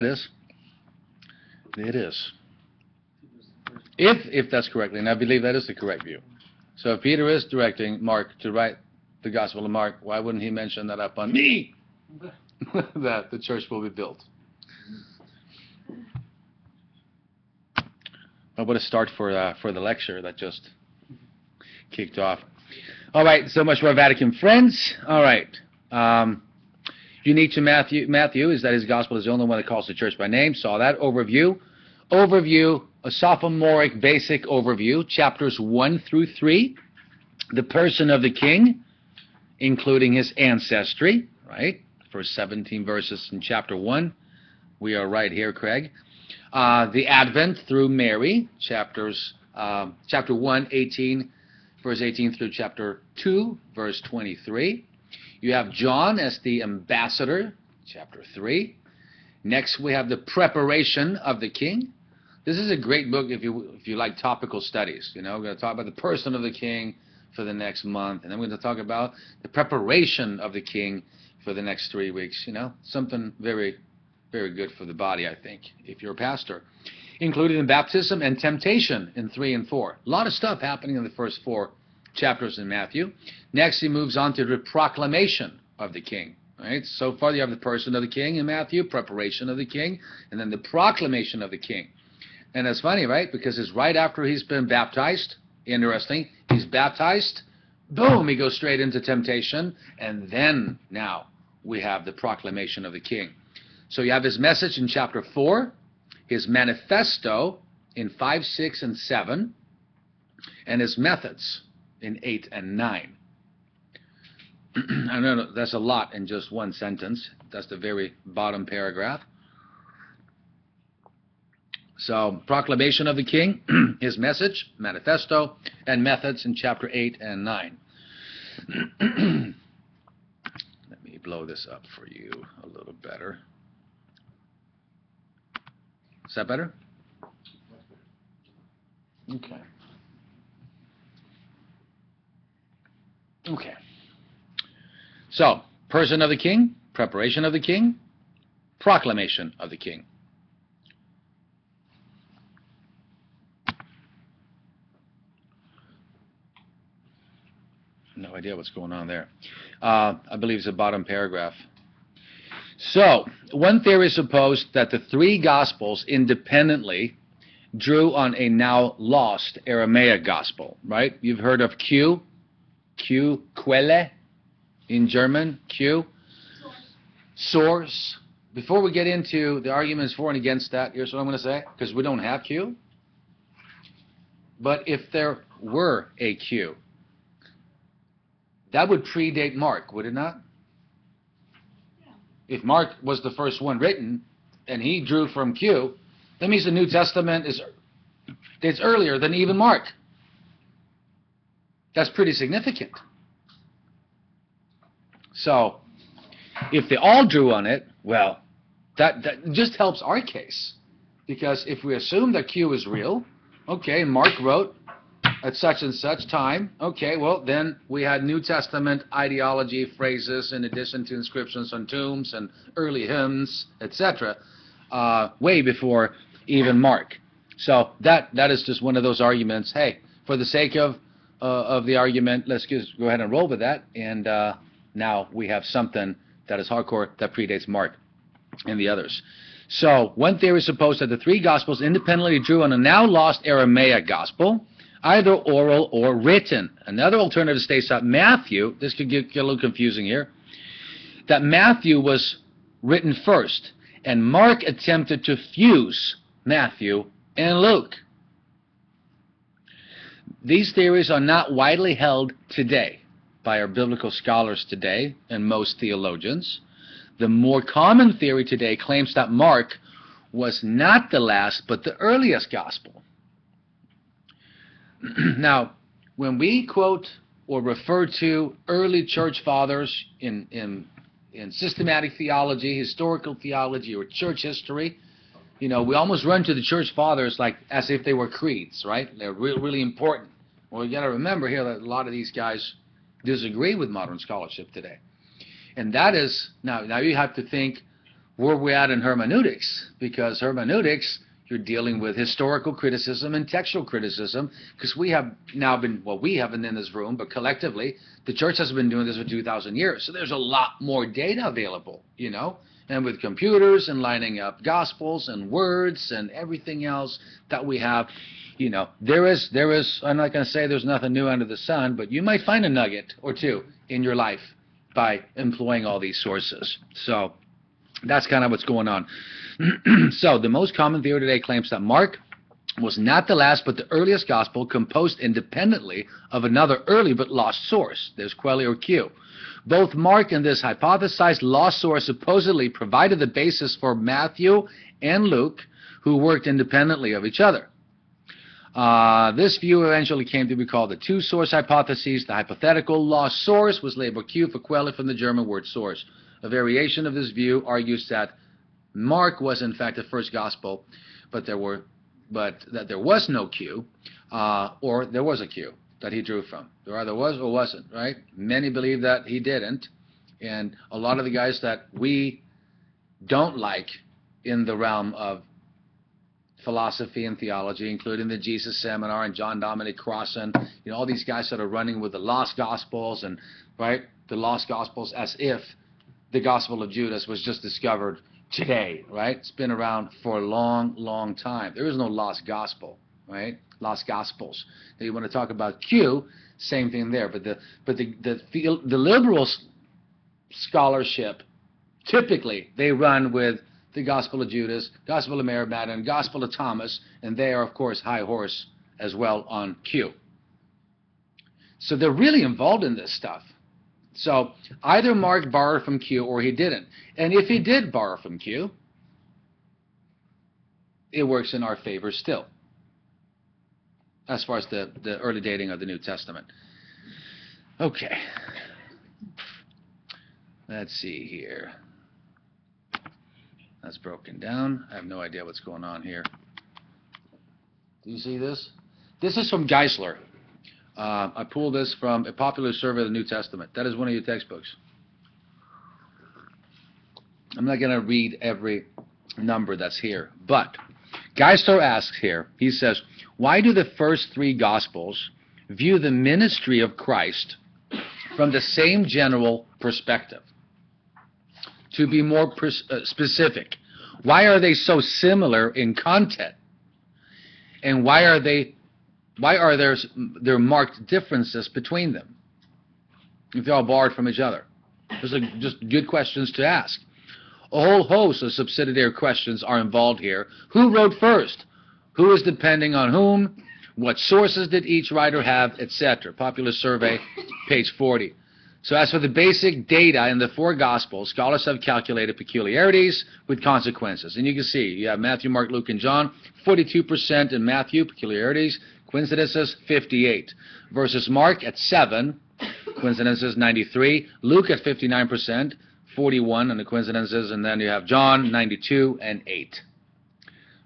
It is. It is. If, if that's correctly, and I believe that is the correct view. So if Peter is directing Mark to write the Gospel of Mark, why wouldn't he mention that up on me? that the church will be built. Well, what a start for uh, for the lecture that just kicked off. All right, so much for Vatican friends. All right. Um, unique to Matthew, Matthew is that his gospel is the only one that calls the church by name. Saw that overview. Overview, a sophomoric basic overview, chapters 1 through 3. The person of the king, including his ancestry, right? First 17 verses in chapter 1. We are right here, Craig. Uh, the Advent through Mary, chapters uh, chapter 1, 18, verse 18 through chapter 2, verse 23. You have John as the ambassador, chapter 3. Next, we have the preparation of the king. This is a great book if you if you like topical studies. You know, we're going to talk about the person of the king for the next month, and then we're going to talk about the preparation of the king for the next three weeks. You know, something very very good for the body, I think, if you're a pastor. Included in baptism and temptation in 3 and 4. A lot of stuff happening in the first four chapters in Matthew. Next, he moves on to the proclamation of the king. Right? So far, you have the person of the king in Matthew, preparation of the king, and then the proclamation of the king. And that's funny, right? Because it's right after he's been baptized. Interesting. He's baptized. Boom, he goes straight into temptation. And then now we have the proclamation of the king. So you have his message in chapter 4, his manifesto in 5, 6, and 7, and his methods in 8 and 9. I know that's a lot in just one sentence. That's the very bottom paragraph. So, proclamation of the king, his message, manifesto, and methods in chapter 8 and 9. Let me blow this up for you a little better. Is that better? Okay. Okay. So, person of the king, preparation of the king, proclamation of the king. No idea what's going on there. Uh, I believe it's the bottom paragraph. So, one theory is supposed that the three Gospels independently drew on a now lost Aramaic Gospel, right? You've heard of Q, Q, Quelle in German, Q. Source. Before we get into the arguments for and against that, here's what I'm going to say, because we don't have Q. But if there were a Q, that would predate Mark, would it not? if Mark was the first one written and he drew from Q, that means the New Testament is it's earlier than even Mark. That's pretty significant. So, if they all drew on it, well, that, that just helps our case. Because if we assume that Q is real, okay, Mark wrote at such and such time. Okay, well, then we had New Testament ideology phrases in addition to inscriptions on tombs and early hymns, etc., uh, way before even Mark. So that that is just one of those arguments. Hey, for the sake of uh, of the argument, let's just go ahead and roll with that. And uh, now we have something that is hardcore that predates Mark and the others. So one theory supposed that the three Gospels independently drew on a now lost Aramaic Gospel either oral or written. Another alternative states that Matthew, this could get, get a little confusing here, that Matthew was written first, and Mark attempted to fuse Matthew and Luke. These theories are not widely held today by our biblical scholars today and most theologians. The more common theory today claims that Mark was not the last but the earliest gospel. now, when we quote or refer to early church fathers in, in, in systematic theology, historical theology, or church history, you know, we almost run to the church fathers like as if they were creeds, right? They're really, really important. Well, you got to remember here that a lot of these guys disagree with modern scholarship today, and that is now. Now you have to think, where we at in hermeneutics, because hermeneutics, you're dealing with historical criticism and textual criticism, because we have now been, well, we haven't in this room, but collectively, the church has been doing this for 2,000 years. So there's a lot more data available, you know? And with computers and lining up gospels and words and everything else that we have, you know, there is, there is, I'm not going to say there's nothing new under the sun, but you might find a nugget or two in your life by employing all these sources. So that's kind of what's going on. so the most common theory today claims that Mark was not the last but the earliest gospel composed independently of another early but lost source. There's Quelle or Q. Both Mark and this hypothesized lost source supposedly provided the basis for Matthew and Luke, who worked independently of each other. Uh, this view eventually came to be called the two-source hypothesis. The hypothetical lost source was labeled Q for Quelle from the German word source. A variation of this view argues that Mark was in fact the first gospel, but there were, but that there was no Q, uh, or there was a Q that he drew from. There either was or wasn't, right? Many believe that he didn't, and a lot of the guys that we don't like in the realm of philosophy and theology, including the Jesus Seminar and John Dominic Crossan, you know, all these guys that are running with the lost gospels and right, the lost gospels as if the gospel of Judas was just discovered today, right? It's been around for a long, long time. There is no lost gospel, right? Lost gospels. Now you want to talk about Q, same thing there. But the but the the the liberal scholarship typically they run with the Gospel of Judas, Gospel of Mary Magdalene, Gospel of Thomas, and they are, of course, high horse as well on Q. So they're really involved in this stuff. So either Mark borrowed from Q or he didn't. And if he did borrow from Q, it works in our favor still, as far as the, the early dating of the New Testament. Okay. Let's see here. That's broken down. I have no idea what's going on here. Do you see this? This is from Geisler. Uh, I pulled this from a popular survey of the New Testament. That is one of your textbooks. I'm not going to read every number that's here, but Geisler asks here, he says, why do the first three Gospels view the ministry of Christ from the same general perspective? to be more uh, specific. Why are they so similar in content? And why are they why are there there marked differences between them? If they're all borrowed from each other. Those are just good questions to ask. A whole host of subsidiary questions are involved here. Who wrote first? Who is depending on whom? What sources did each writer have, etc. Popular survey, page 40. So as for the basic data in the four Gospels, scholars have calculated peculiarities with consequences. And you can see, you have Matthew, Mark, Luke, and John, 42% in Matthew, peculiarities, coincidences, 58. Versus Mark at 7, coincidences, 93. Luke at 59%, 41 on the coincidences, and then you have John, 92, and 8.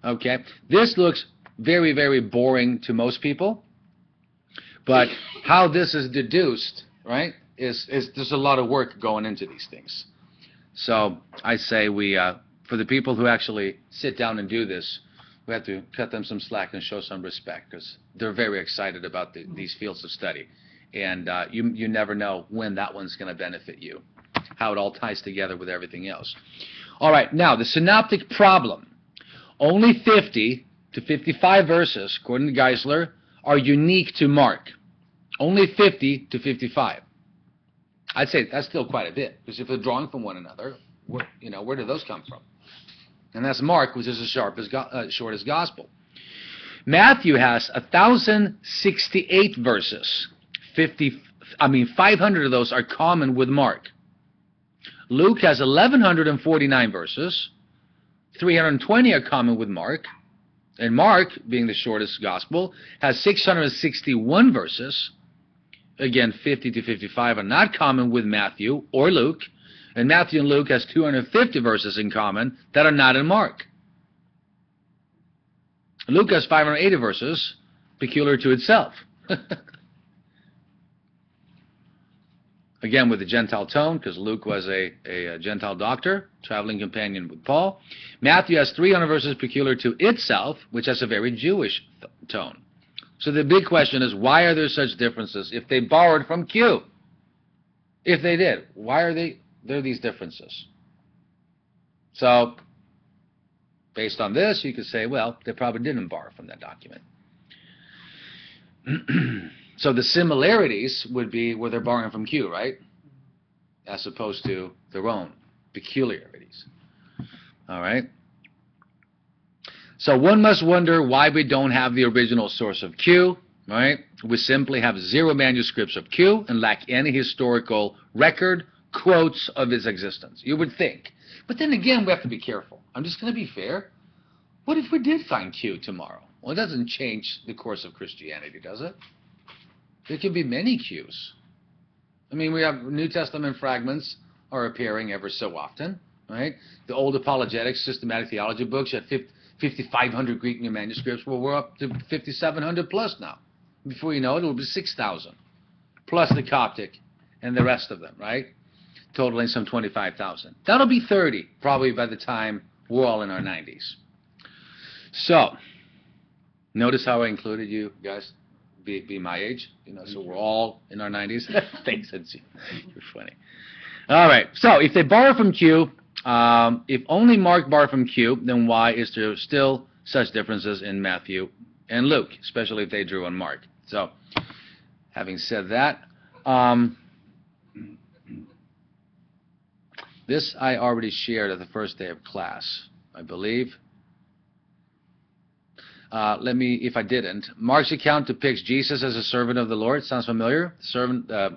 Okay, this looks very, very boring to most people, but how this is deduced, right? is, is there's a lot of work going into these things. So I say we, uh, for the people who actually sit down and do this, we have to cut them some slack and show some respect because they're very excited about the, these fields of study. And uh, you, you never know when that one's going to benefit you, how it all ties together with everything else. All right, now the synoptic problem. Only 50 to 55 verses, according to Geisler, are unique to Mark. Only 50 to 55. I'd say that's still quite a bit because if they're drawing from one another, where, you know, where do those come from? And that's Mark, which is as sharp as uh, short as gospel. Matthew has 1,068 verses. 50, I mean, 500 of those are common with Mark. Luke has 1,149 verses. 320 are common with Mark. And Mark, being the shortest gospel, has 661 verses again, 50 to 55 are not common with Matthew or Luke, and Matthew and Luke has 250 verses in common that are not in Mark. Luke has 580 verses, peculiar to itself. again with the Gentile tone, because Luke was a, a, Gentile doctor, traveling companion with Paul. Matthew has 300 verses peculiar to itself, which has a very Jewish tone. So the big question is, why are there such differences if they borrowed from Q? If they did, why are they there are these differences? So, based on this, you could say, well, they probably didn't borrow from that document. so the similarities would be where they're borrowing from Q, right? As opposed to their own peculiarities. All right? So one must wonder why we don't have the original source of Q, right? We simply have zero manuscripts of Q and lack any historical record, quotes of his existence. You would think. But then again, we have to be careful. I'm just going to be fair. What if we did find Q tomorrow? Well, it doesn't change the course of Christianity, does it? There could be many Qs. I mean, we have New Testament fragments are appearing ever so often, right? The old apologetics, systematic theology books had 5,500 Greek New manuscripts. Well, we're up to 5,700 plus now. Before you know it, it'll be 6,000, plus the Coptic and the rest of them, right? Totaling some 25,000. That'll be 30 probably by the time we're all in our 90s. So, notice how I included you guys be, be my age, you know, so we're all in our 90s. Thanks, Etsy. You're funny. All right, so if they borrow from Q, um, if only Mark borrowed from Q, then why is there still such differences in Matthew and Luke, especially if they drew on Mark? So, having said that, um, this I already shared at the first day of class, I believe. Uh, let me, if I didn't, Mark's account depicts Jesus as a servant of the Lord. Sounds familiar? Servant, uh,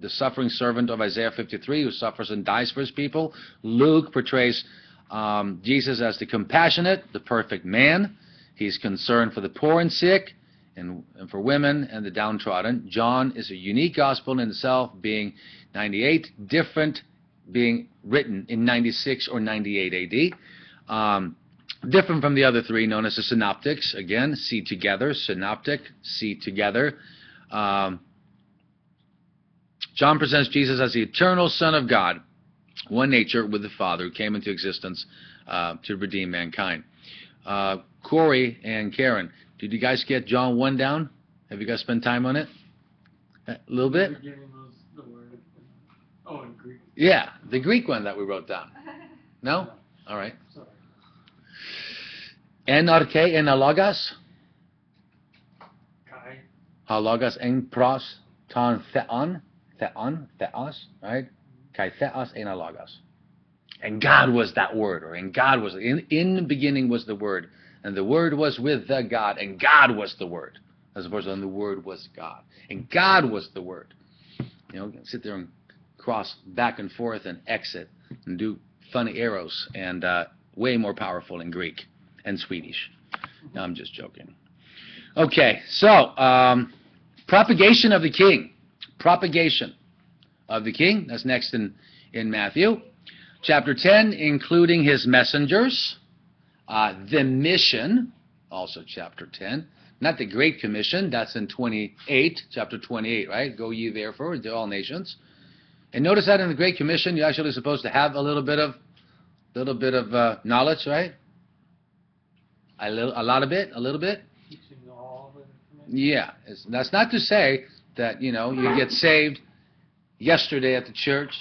the suffering servant of Isaiah 53, who suffers and dies for his people. Luke portrays um, Jesus as the compassionate, the perfect man. He's concerned for the poor and sick, and, and for women and the downtrodden. John is a unique gospel in itself, being 98, different, being written in 96 or 98 AD. Um, different from the other three, known as the synoptics. Again, see together, synoptic, see together. Um, John presents Jesus as the eternal Son of God, one nature with the Father, who came into existence uh, to redeem mankind. Uh, Corey and Karen, did you guys get John 1 down? Have you guys spent time on it? A little bit? The beginning was the word. Oh, in Greek. Yeah, the Greek one that we wrote down. No? All right. NRK en ho logos, Kai. en pros ton theon, theon, theos, right? Kai theos en. And God was that word, or in God was, in, in the beginning was the word, and the word was with the God, and God was the word, as opposed to and the word was God, and God was the word. You know, sit there and cross back and forth and exit and do funny arrows, and uh, way more powerful in Greek and Swedish. No, I'm just joking. Okay, so um, propagation of the king. Propagation of the king. That's next in, in Matthew. Chapter 10, including his messengers. Uh, the mission, also chapter 10. Not the Great Commission, that's in 28, chapter 28, right? Go ye therefore to all nations. And notice that in the Great Commission, you're actually supposed to have a little bit of, little bit of uh, knowledge, right? A little, a lot of it, a little bit. Teaching all the information. Yeah, it's, that's not to say that you know you get saved yesterday at the church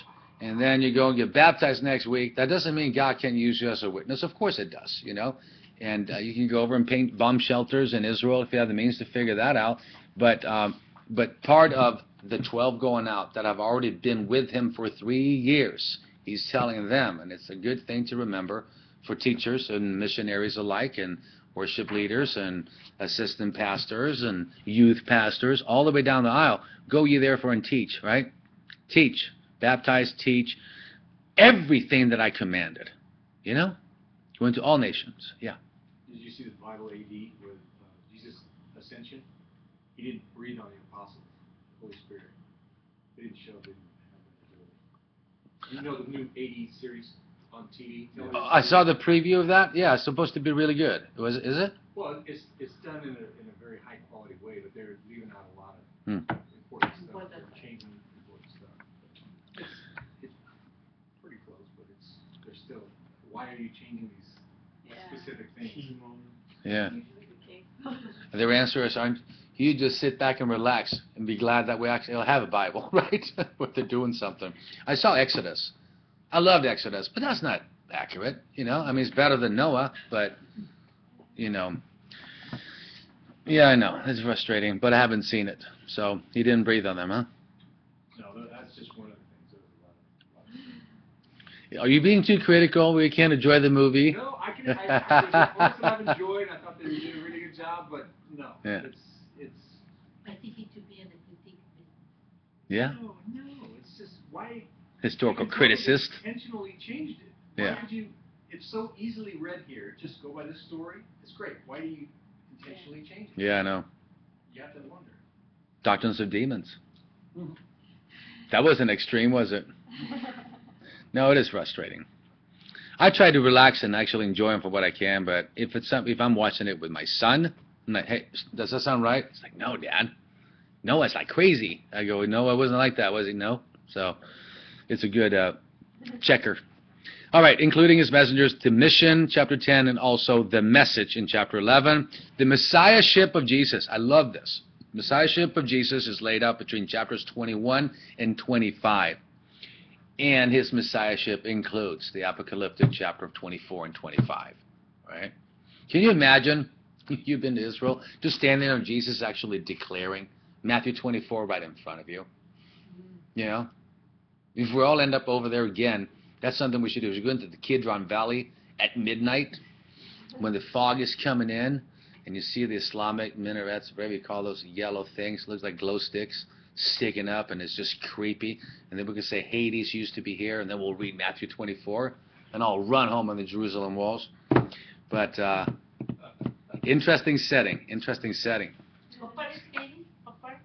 and then you go and get baptized next week. That doesn't mean God can't use you as a witness. Of course it does, you know. And uh, you can go over and paint bomb shelters in Israel if you have the means to figure that out. But um, but part of the 12 going out that have already been with him for three years, he's telling them, and it's a good thing to remember for teachers and missionaries alike and worship leaders and assistant pastors and youth pastors all the way down the aisle. Go ye therefore and teach, right? Teach, baptize, teach everything that I commanded. You know? Go into all nations. Yeah. Did you see the Bible AD with uh, Jesus' ascension? He didn't breathe on the apostles, Holy Spirit. They didn't show. You know the new series on TV? No, uh, I saw the preview of that. Yeah, it's supposed to be really good. Was is it? Well, it's it's done in a, in a very high quality way, but they're leaving out a lot of hmm. important stuff. They're changing important stuff. It's, it's pretty close, but it's they're still. Why are you changing these yeah. specific things? Yeah. Their answer is, I'm you just sit back and relax and be glad that we actually have a Bible, right? but they're doing something. I saw Exodus. I loved Exodus, but that's not accurate, you know. I mean, it's better than Noah, but you know. Yeah, I know it's frustrating, but I haven't seen it, so he didn't breathe on them, huh? No, that's just one of the things. There's a lot of- lot of- Are you being too critical? We can't enjoy the movie. No, I can, I, I, there's parts that I've enjoyed, I thought they did a really good job, but no. Yeah. It's, it's, I think it should be in the critique. Yeah, no, no, it's just, why? historical you can tell they criticist. Intentionally changed it. Yeah. Why would you, it's so easily read here, just go by this story, it's great, why do you intentionally change it? Yeah, I know. You have to wonder. Doctrines of Demons. Mhm. That wasn't extreme, was it? No, it is frustrating. I try to relax and actually enjoy them for what I can, but if it's some, if I'm watching it with my son, I'm like, hey, does that sound right? It's like, no, Dad. No, it's like crazy. I go, no, it wasn't like that, was it? No. So, it's a good uh, checker. All right, including his messengers to mission, chapter 10, and also the message in chapter 11. The messiahship of Jesus. I love this. Messiahship of Jesus is laid out between chapters 21 and 25. And his messiahship includes the apocalyptic chapter of 24 and 25. Right? Can you imagine? You've been to Israel, just standing there and Jesus actually declaring Matthew 24 right in front of you. You know? If we all end up over there again, that's something we should do. We should go into the Kidron Valley at midnight when the fog is coming in and you see the Islamic minarets, whatever you call those yellow things, looks like glow sticks sticking up and it's just creepy. And then we can say Hades used to be here and then we'll read Matthew 24 and I'll run home on the Jerusalem walls. But uh, interesting setting, interesting setting. What part is Hades? What part?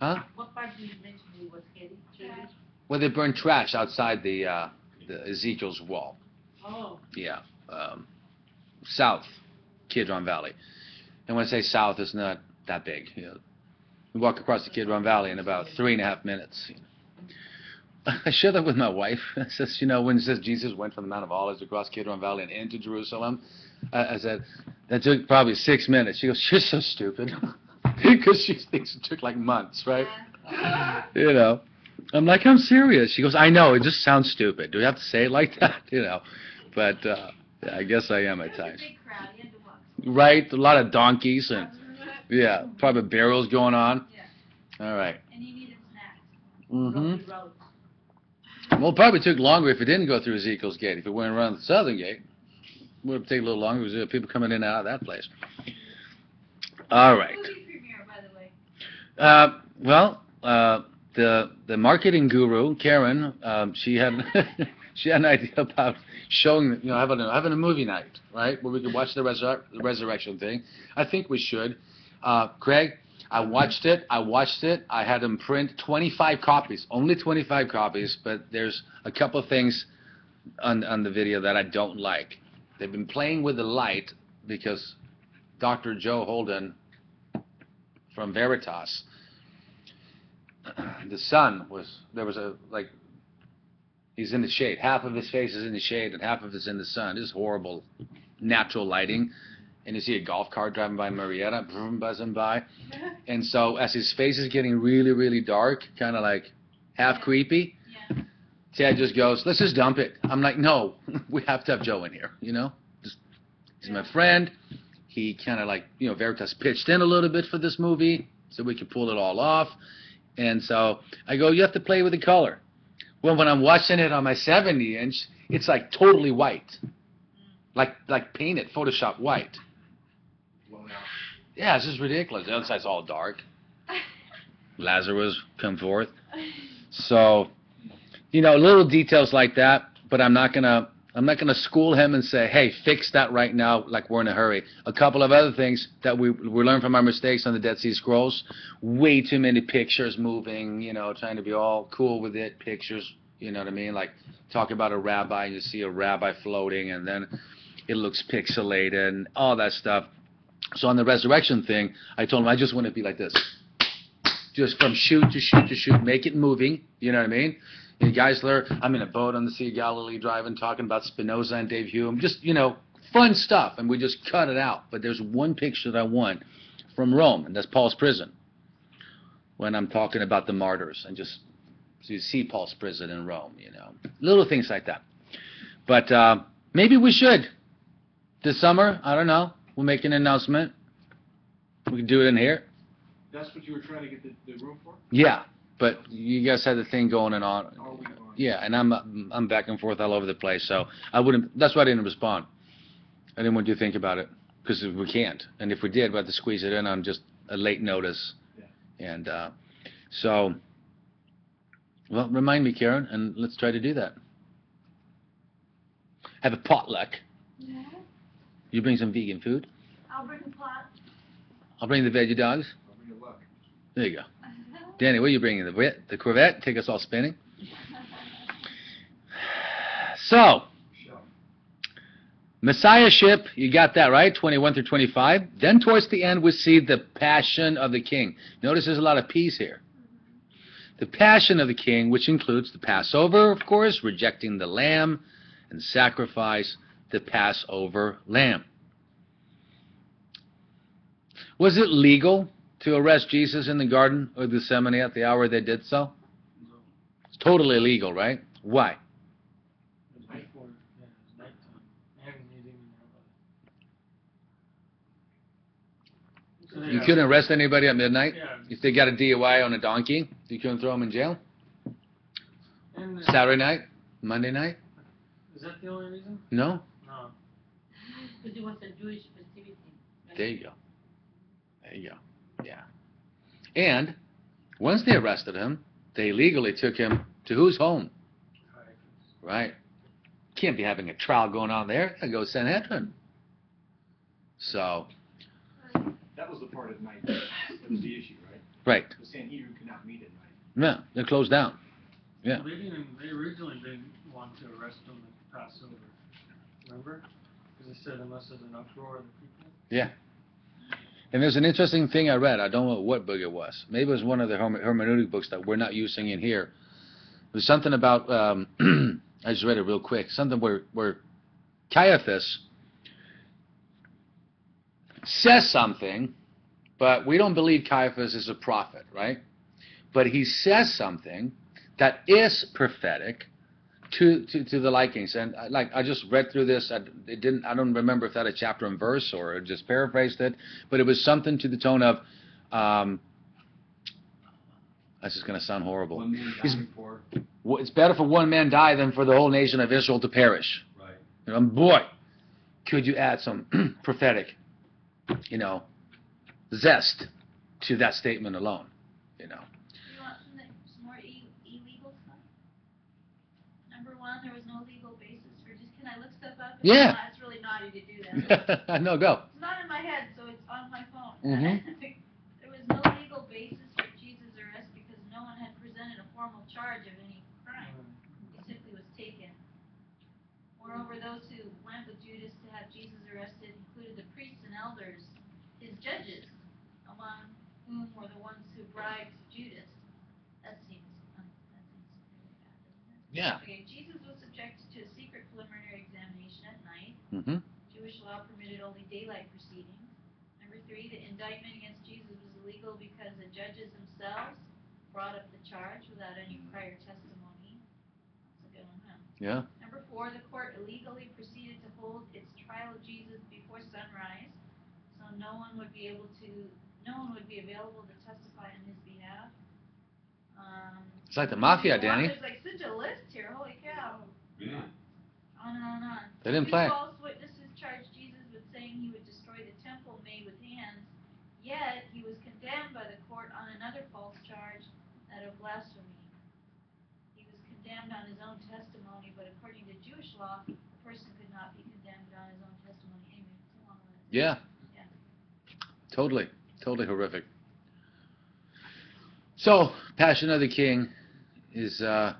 Huh? What part do you mention it was Hades? Trash. Well, they burn trash outside the, uh, the Ezekiel's wall. Oh, Yeah, um, south, Kidron Valley. And when I say south, it's not that big. You know, we walk across the Kidron Valley in about three and a half minutes. I shared that with my wife. I says, you know, when it says Jesus went from the Mount of Olives across Kidron Valley and into Jerusalem, I, I said that took probably six minutes. She goes, "You're so stupid," because she thinks it took like months, right? you know. I'm like, I'm serious. She goes, I know, it just sounds stupid. Do we have to say it like that? You know. But uh, yeah, I guess I am at times. big crowd, you had to walk. Right? A lot of donkeys and yeah, probably barrels going on. Yeah. All right. And you needed snacks. Mm-hmm. Well, it probably took longer if it didn't go through Ezekiel's gate. If it went around the southern gate, it would take a little longer because there were people coming in and out of that place. All right. Movie premiere, by the way. Uh, well, uh, the the marketing guru Karen, um, she had she had an idea about showing, you know, having a, having a movie night, right, where we could watch the, resur- the resurrection thing. I think we should. Uh, Craig, I watched it. I watched it. I had them print 25 copies, only 25 copies, but there's a couple things on on the video that I don't like. They've been playing with the light because Dr. Joe Holden from Veritas the sun was there was a like he's in the shade. Half of his face is in the shade and half of it's in the sun. This is horrible natural lighting. And you see a golf cart driving by Marietta, vroom, buzzing by. And so as his face is getting really, really dark, kind of like half creepy, Yeah. Ted just goes, "Let's just dump it." I'm like, "No, we have to have Joe in here." You know, just he's my friend. He kind of like you know Veritas pitched in a little bit for this movie so we could pull it all off. And so I go, "You have to play with the color." Well, when I'm watching it on my 70 inch, it's like totally white, like like painted, Photoshop white. Yeah, it's just ridiculous. The other side's all dark. Lazarus come forth. So, you know, little details like that, but I'm not gonna I'm not gonna school him and say, hey, fix that right now, like we're in a hurry. A couple of other things that we we learned from our mistakes on the Dead Sea Scrolls. Way too many pictures moving, you know, trying to be all cool with it. Pictures, you know what I mean? Like talk about a rabbi, and you see a rabbi floating, and then it looks pixelated and all that stuff. So on the resurrection thing, I told him I just want to be like this just from shoot to shoot to shoot, make it moving, you know what I mean? Geisler. I'm in a boat on the Sea of Galilee driving, talking about Spinoza and Dave Hume. Just, you know, fun stuff. And we just cut it out. But there's one picture that I want from Rome, and that's Paul's prison. When I'm talking about the martyrs and just so you see Paul's prison in Rome, you know, little things like that. But uh, maybe we should this summer. I don't know. We'll make an announcement. We can do it in here. That's what you were trying to get the, the room for? Yeah, but you guys had the thing going and on. All week long? Yeah, and I'm I'm back and forth all over the place, so I wouldn't. That's why I didn't respond. I didn't want you to think about it because we can't, and if we did, we'd have to squeeze it in on just a late notice. Yeah. And uh, so, well, remind me, Karen, and let's try to do that. Have a potluck. Yeah. You bring some vegan food. I'll bring the pot. I'll bring the veggie dogs. I'll bring you luck. There you go. Danny, what are you bringing? The the Corvette? Take us all spinning. So, Messiahship, you got that right, 21 through 25. Then towards the end, we see the passion of the king. Notice there's a lot of P's here. The passion of the king, which includes the Passover, of course, rejecting the lamb and sacrifice the Passover lamb. Was it legal to arrest Jesus in the Garden of Gethsemane at the hour they did so? It's totally illegal, right? Why? It was before, yeah, it was nighttime. And he didn't even know about it. So they You couldn't arrest anybody at midnight? Yeah. If they got a DUI on a donkey, you couldn't throw them in jail? And, Saturday night? Monday night? is that the only reason? No? No. Because it was a Jewish festivity. There you go. There you go. Yeah. And once they arrested him, they legally took him to whose home? Right. Can't be having a trial going on there. Gotta go to Sanhedrin. So, That was the part at night that was the issue, right? right. The Sanhedrin could not meet at night. Yeah, they're closed down. Yeah. They didn't, they originally didn't want to arrest him at Passover. Remember? Because they said unless there's an uproar of the people. Yeah. And there's an interesting thing I read. I don't know what book it was. Maybe it was one of the herme- hermeneutic books that we're not using in here. It was something about. Um, I just read it real quick. Something where where Caiaphas says something, but we don't believe Caiaphas is a prophet, right? But he says something that is prophetic to, to, to the likings. And I, like I just read through this. I, it didn't. I don't remember if that a chapter and verse or just paraphrased it, but it was something to the tone of. Um, this is going to sound horrible. One man He's- dying for, Well, It's better for one man die than for the whole nation of Israel to perish. right. You know, boy, could you add some prophetic, you know, zest to that statement alone? You know. You want some, that- some more i- illegal stuff? Number one, there was no legal basis for just, can I look stuff up? Yeah. No, It's really naughty to do that. no, go. It's not in my head, so it's on my phone. Mhm. There was no legal basis for Jesus' arrest because no one had presented a formal charge of any crime. He simply was taken. Moreover, those who went with Judas to have Jesus arrested included the priests and elders, his judges, among whom were the ones who bribed Judas. That seems, um, that seems really bad, doesn't it? Yeah. Okay, Jesus was subjected to a secret preliminary examination at night. Mm-hmm. Jewish law permitted only daylight proceedings. Number three, the indictment against Jesus was illegal because the judges themselves brought up the charge without any prior testimony. That's a good one, huh? Yeah. Number four, the court illegally proceeded to hold its trial of Jesus before sunrise, so no one would be able to, no one would be available to testify on his behalf. Um, It's like the mafia, wow, Danny. There's like such a list here, holy cow. Yeah. On and on and on. They didn't Two play. false witnesses charged Jesus with saying he would destroy the temple made with hands, yet he was condemned by the court on another false charge, that of blasphemy. He was condemned on his own testimony, but according to Jewish law, a person could not be condemned on his own testimony. Anyway, it's a long list. Yeah. Yeah. Totally. Totally horrific. So, Passion of the King is uh,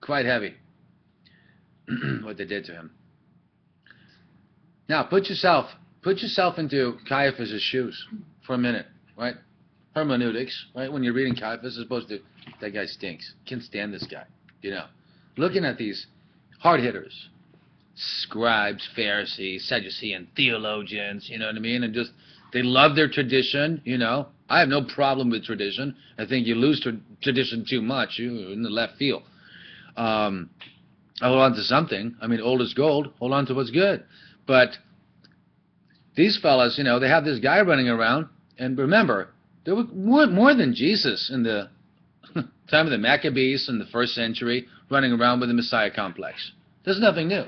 quite heavy. what they did to him. Now, put yourself put yourself into Caiaphas' shoes for a minute, right? hermeneutics, right? When you're reading Caiaphas, as supposed to that guy stinks. Can't stand this guy. You know, looking at these hard hitters, scribes, Pharisees, Sadducean theologians. You know what I mean? And just they love their tradition. You know, I have no problem with tradition. I think you lose tra- tradition too much, you in the left field. Um, hold on to something. I mean, old is gold. Hold on to what's good. But these fellas, you know, they have this guy running around. And remember, there were more, more than Jesus in the time of the Maccabees in the first century running around with the Messiah complex. There's nothing new.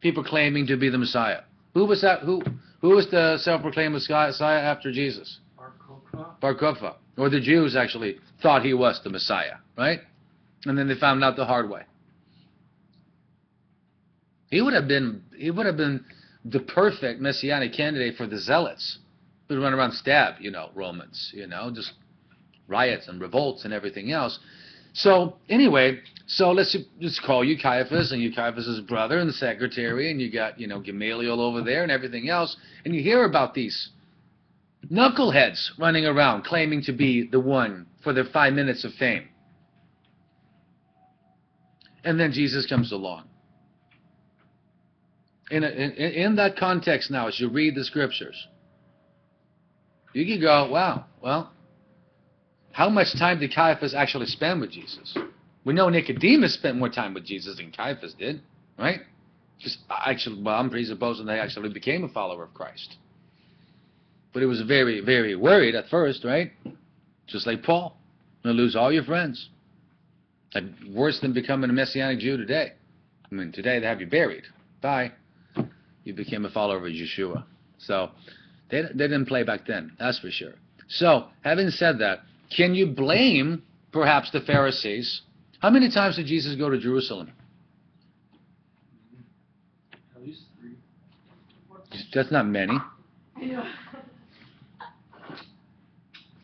People claiming to be the Messiah. Who was that? Who who was the self-proclaimed Messiah after Jesus? Bar Kokhba. Bar Kokhba. Or the Jews actually thought he was the Messiah, right? And then they found out the hard way. He would have been he would have been the perfect messianic candidate for the zealots who run around stab, you know, Romans, you know, just riots and revolts and everything else. So anyway, so let's just call you Caiaphas and you Caiaphas's brother and secretary and you got, you know, Gamaliel over there and everything else, and you hear about these knuckleheads running around claiming to be the one for their five minutes of fame. And then Jesus comes along. In, a, in, in that context now, as you read the scriptures, you can go, wow, well, how much time did Caiaphas actually spend with Jesus? We know Nicodemus spent more time with Jesus than Caiaphas did, right? Just actually, well, I'm presupposing they actually became a follower of Christ. But he was very, very worried at first, right? Just like Paul. You'll lose all your friends. Like worse than becoming a Messianic Jew today. I mean, today they have you buried. Bye. You became a follower of Yeshua. So they, they didn't play back then, that's for sure. So, having said that, can you blame perhaps the Pharisees? How many times did Jesus go to Jerusalem? At least three. That's not many.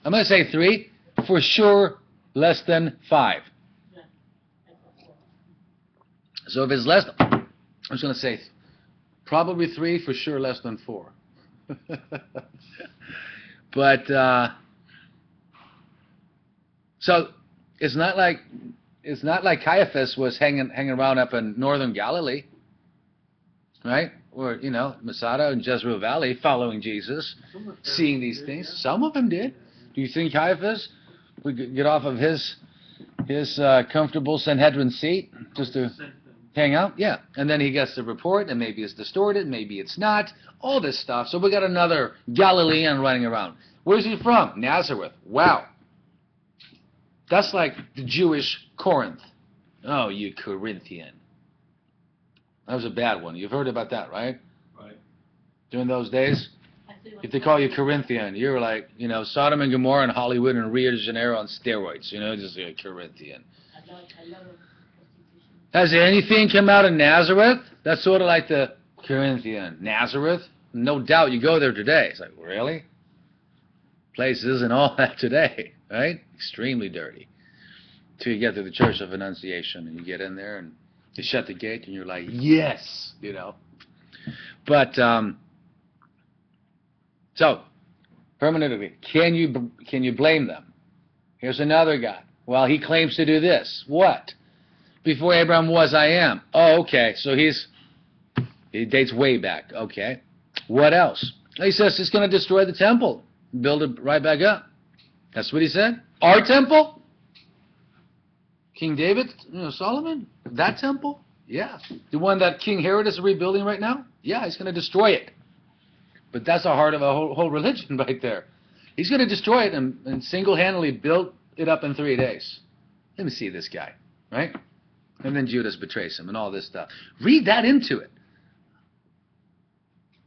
I'm going to say three. For sure, less than five. So if it's less, than I was going to say probably three, for sure less than four. but uh, so it's not like it's not like Caiaphas was hanging hanging around up in northern Galilee, right? Or you know Masada and Jezreel Valley, following Jesus, Some of the seeing these did, things. yeah. Some of them did. Do you think Caiaphas would get off of his his uh, comfortable Sanhedrin seat just to. Hang out? Yeah. And then he gets the report, and maybe it's distorted, maybe it's not. All this stuff. So we got another Galilean running around. Where's he from? Nazareth. Wow. That's like the Jewish Corinth. Oh, you Corinthian. That was a bad one. You've heard about that, right? Right. During those days? If they call you Corinthian, you're like, you know, Sodom and Gomorrah and Hollywood and Rio de Janeiro on steroids. You know, just a Corinthian. Has anything come out of Nazareth? That's sort of like the Corinthian. Nazareth? No doubt you go there today. It's like, really? Place isn't all that today, right? Extremely dirty. Till you get to the Church of Annunciation and you get in there and they shut the gate and you're like, yes, you know. But, um, so, permanently, can you, can you blame them? Here's another guy. Well, he claims to do this. What? Before Abraham was, I am. Oh, okay. So he's he dates way back. Okay. What else? He says he's going to destroy the temple, build it right back up. That's what he said. Our temple? King David, you know, Solomon, that temple? Yeah. The one that King Herod is rebuilding right now? Yeah, he's going to destroy it. But that's the heart of a whole, whole religion right there. He's going to destroy it and, and single-handedly build it up in three days. Let me see this guy, right? And then Judas betrays him and all this stuff. Read that into it.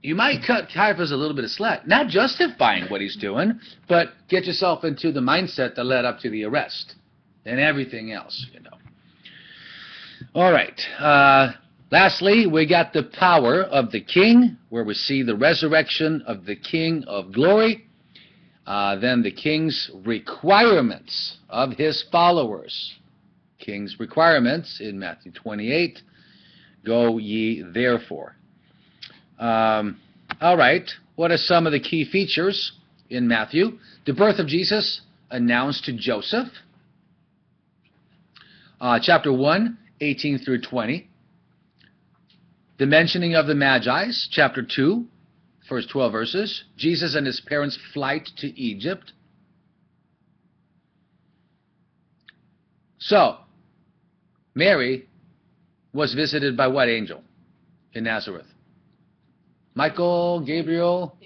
You might cut Caiaphas a little bit of slack, not justifying what he's doing, but get yourself into the mindset that led up to the arrest and everything else, you know. All right. Uh, lastly, we got the power of the king, where we see the resurrection of the king of glory. Uh, then the king's requirements of his followers king's requirements in Matthew 28. Go ye therefore. Um, all right. What are some of the key features in Matthew. The birth of Jesus announced to Joseph. Uh, chapter 1, 18 through 20. The mentioning of the Magi's, chapter 2, first 12 verses. Jesus and his parents' flight to Egypt. So, Mary was visited by what angel in Nazareth? Michael, Gabriel,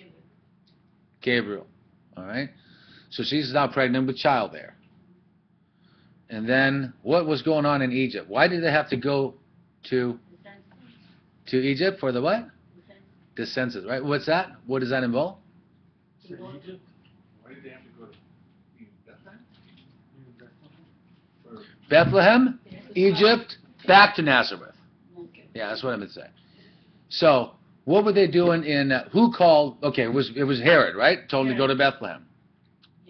Gabriel. All right. So she's now pregnant with child there. And then what was going on in Egypt? Why did they have to go to to Egypt for the what? The census, right? What's that? What does that involve? Egypt, Why did they have to go to Bethlehem? Bethlehem. Egypt, back to Nazareth. Yeah, that's what I'm gonna say. So, what were they doing in? Uh, who called? Okay, it was it was Herod, right? Told him to go to Bethlehem.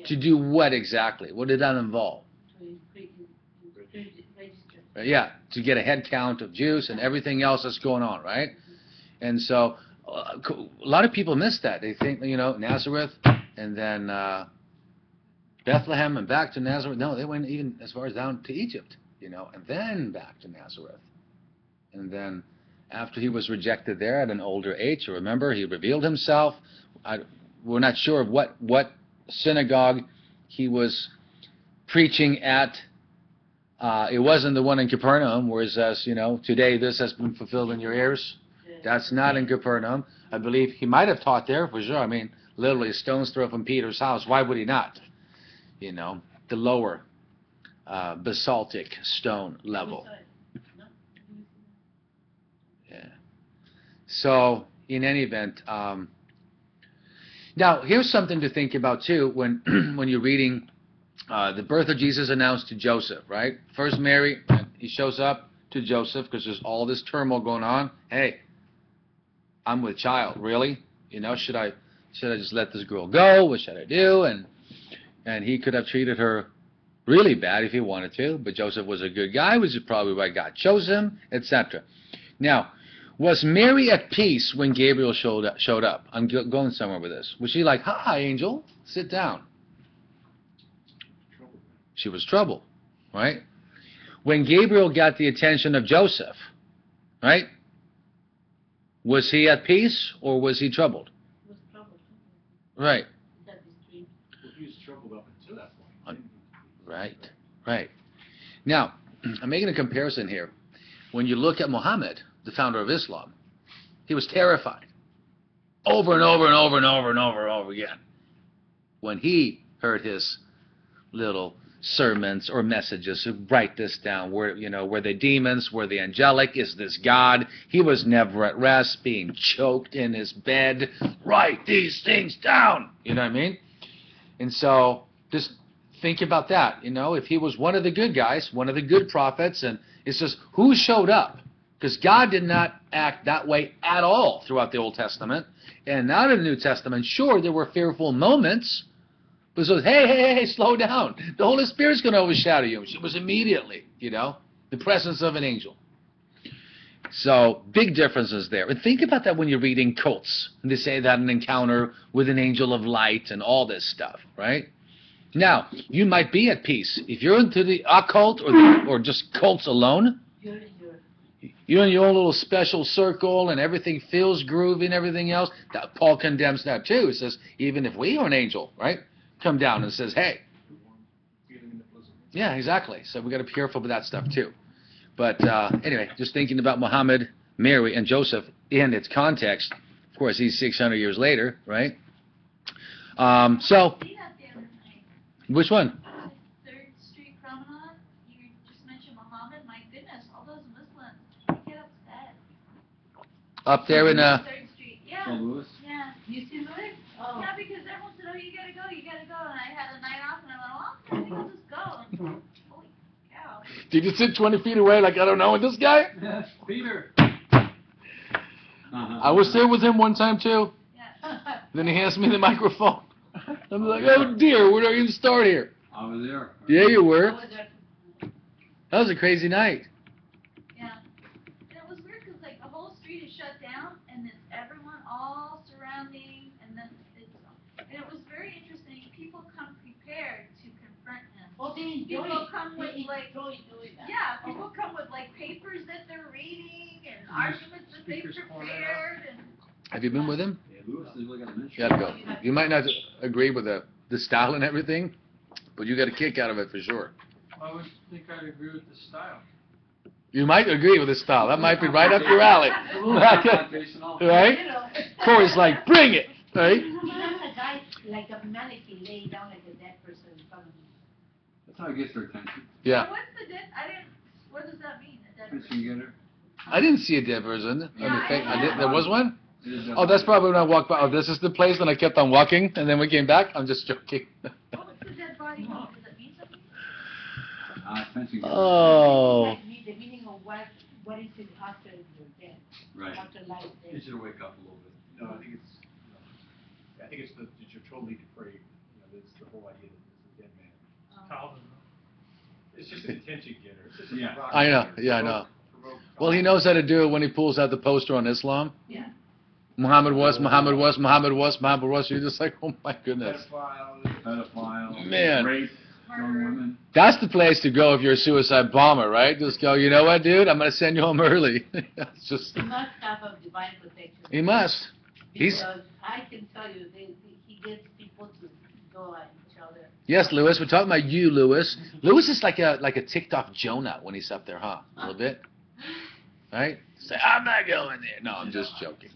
To do what exactly? What did that involve? Uh, Yeah, to get a head count of Jews and everything else that's going on, right? And so, uh, a lot of people miss that. They think, you know, Nazareth and then uh, Bethlehem and back to Nazareth. No, they went even as far as down to Egypt, you know, and then back to Nazareth. And then after he was rejected there at an older age, remember, he revealed himself. I, we're not sure of what, what synagogue he was preaching at. Uh, it wasn't the one in Capernaum where it says, you know, today this has been fulfilled in your ears. That's not in Capernaum. I believe he might have taught there for sure. I mean, literally a stone's throw from Peter's house. Why would he not? You know, the lower uh, basaltic stone level. Yeah. So, in any event, um, now here's something to think about too when when you're reading uh, the birth of Jesus announced to Joseph, right? First, Mary, he shows up to Joseph because there's all this turmoil going on. Hey, I'm with child. Really? You know, should I should I just let this girl go? What should I do? And and he could have treated her really bad if he wanted to, but Joseph was a good guy, which is probably why God chose him, etc. Now, was Mary at peace when Gabriel showed up? Showed up? I'm go- going somewhere with this. Was she like, "Hi, angel, sit down"? trouble. She was troubled, right? When Gabriel got the attention of Joseph, right? Was he at peace or was he troubled? Right, Well, he was troubled up until that point. Right, right. Now, I'm making a comparison here. When you look at Muhammad, the founder of Islam, he was terrified. Over and over and over and over and over and over again. When he heard his little sermons or messages who write this down were you know were they demons? Were they angelic? Is this god? He was never at rest being choked in his bed. Write these things down. You know what i mean? And so just think about that you know if he was one of the good guys one of the good prophets and it says who showed up because god did not act that way at all throughout the old testament and now in the new testament sure there were fearful moments but it says, hey, hey, hey, slow down. The Holy Spirit's going to overshadow you. It was immediately, you know, the presence of an angel. So, big differences there. And think about that when you're reading cults. And they say that an encounter with an angel of light and all this stuff, right? Now, you might be at peace. If you're into the occult or, the, or just cults alone, you're in your own little special circle and everything feels groovy and everything else. That, Paul condemns that too. He says, even if we are an angel, right, come down and says, hey, yeah, exactly. So we got to be careful with that stuff too. But uh, anyway, just thinking about Muhammad, Mary, and Joseph in its context. Of course, he's 600 years later, right? Um, so, See that the other night, which one? Third Street Promenade, you just mentioned Muhammad, my goodness, all those Muslims, they get upset. Up there in uh, Third Street, yeah, Louis? yeah. You see Louis? Oh. Yeah, because everyone said, oh, you gotta go, you gotta go, and I had a night off, and I went, well, I think I'll just go, and holy cow. did you sit 20 feet away like I don't know with this guy? Yes, Peter. Uh-huh. I was there with him one time too. Yeah. Then he hands me the microphone. I'm like, oh dear, where do I even start here? I was there. Yeah, you were. That was a crazy night. Yeah. And it was weird because, like, the whole street is shut down, and then everyone all surrounding, and then it's. And it was very interesting. People come prepared to confront him. Well, they people come with, like. Yeah, people come with, like, papers that they're reading and arguments that they've prepared. And, Have you been with him? Yeah, Lewis is looking at the You gotta go. You might not agree with the, the style and everything, but you got a kick out of it for sure. I would think I'd agree with the style. You might agree with the style. That might be right up your alley. A little confrontational. Right? You know. Corey's like, bring it, right? Sometimes a guy, like a mannequin laying down like a dead person in front of me. That's how it gets their attention. Yeah. What's the dead, I didn't, what does that mean, a dead Attention getter. I didn't see a dead person. on the Yeah, thing. I I did, there was one? It is Oh, that's probably when I walked by. Oh, this is the place, and I kept on walking, and then we came back. I'm just joking. What was the dead body mean? Does it mean something? Ah, attention getter. Oh. Like me, the meaning of what, what is it after you're dead, Right. after life you to wake up a little bit. No, I think it's, no. I think it's the, that you're totally depraved, you know, that's the whole idea that it's a dead man. Um, It's just an attention getter. Just Yeah. I know, yeah, I know. provoke- provoke Well, he knows how to do it when he pulls out the poster on Islam. Yeah. Muhammad was, Muhammad was, Muhammad was, Muhammad was. You're just like, oh my goodness. Pedophile, Pedophile. Man. Rape. Women. That's the place to go if you're a suicide bomber, right? Just go, you know what, dude? I'm going to send you home early. it's just, He must have a divine protection. he must. He's- I can tell you, they, he gets people to go at each other. Yes, Lewis. We're talking about you, Lewis. Lewis is like a like a ticked off Jonah when he's up there, huh? A little bit, right? Say, I'm not going there. No, I'm just joking.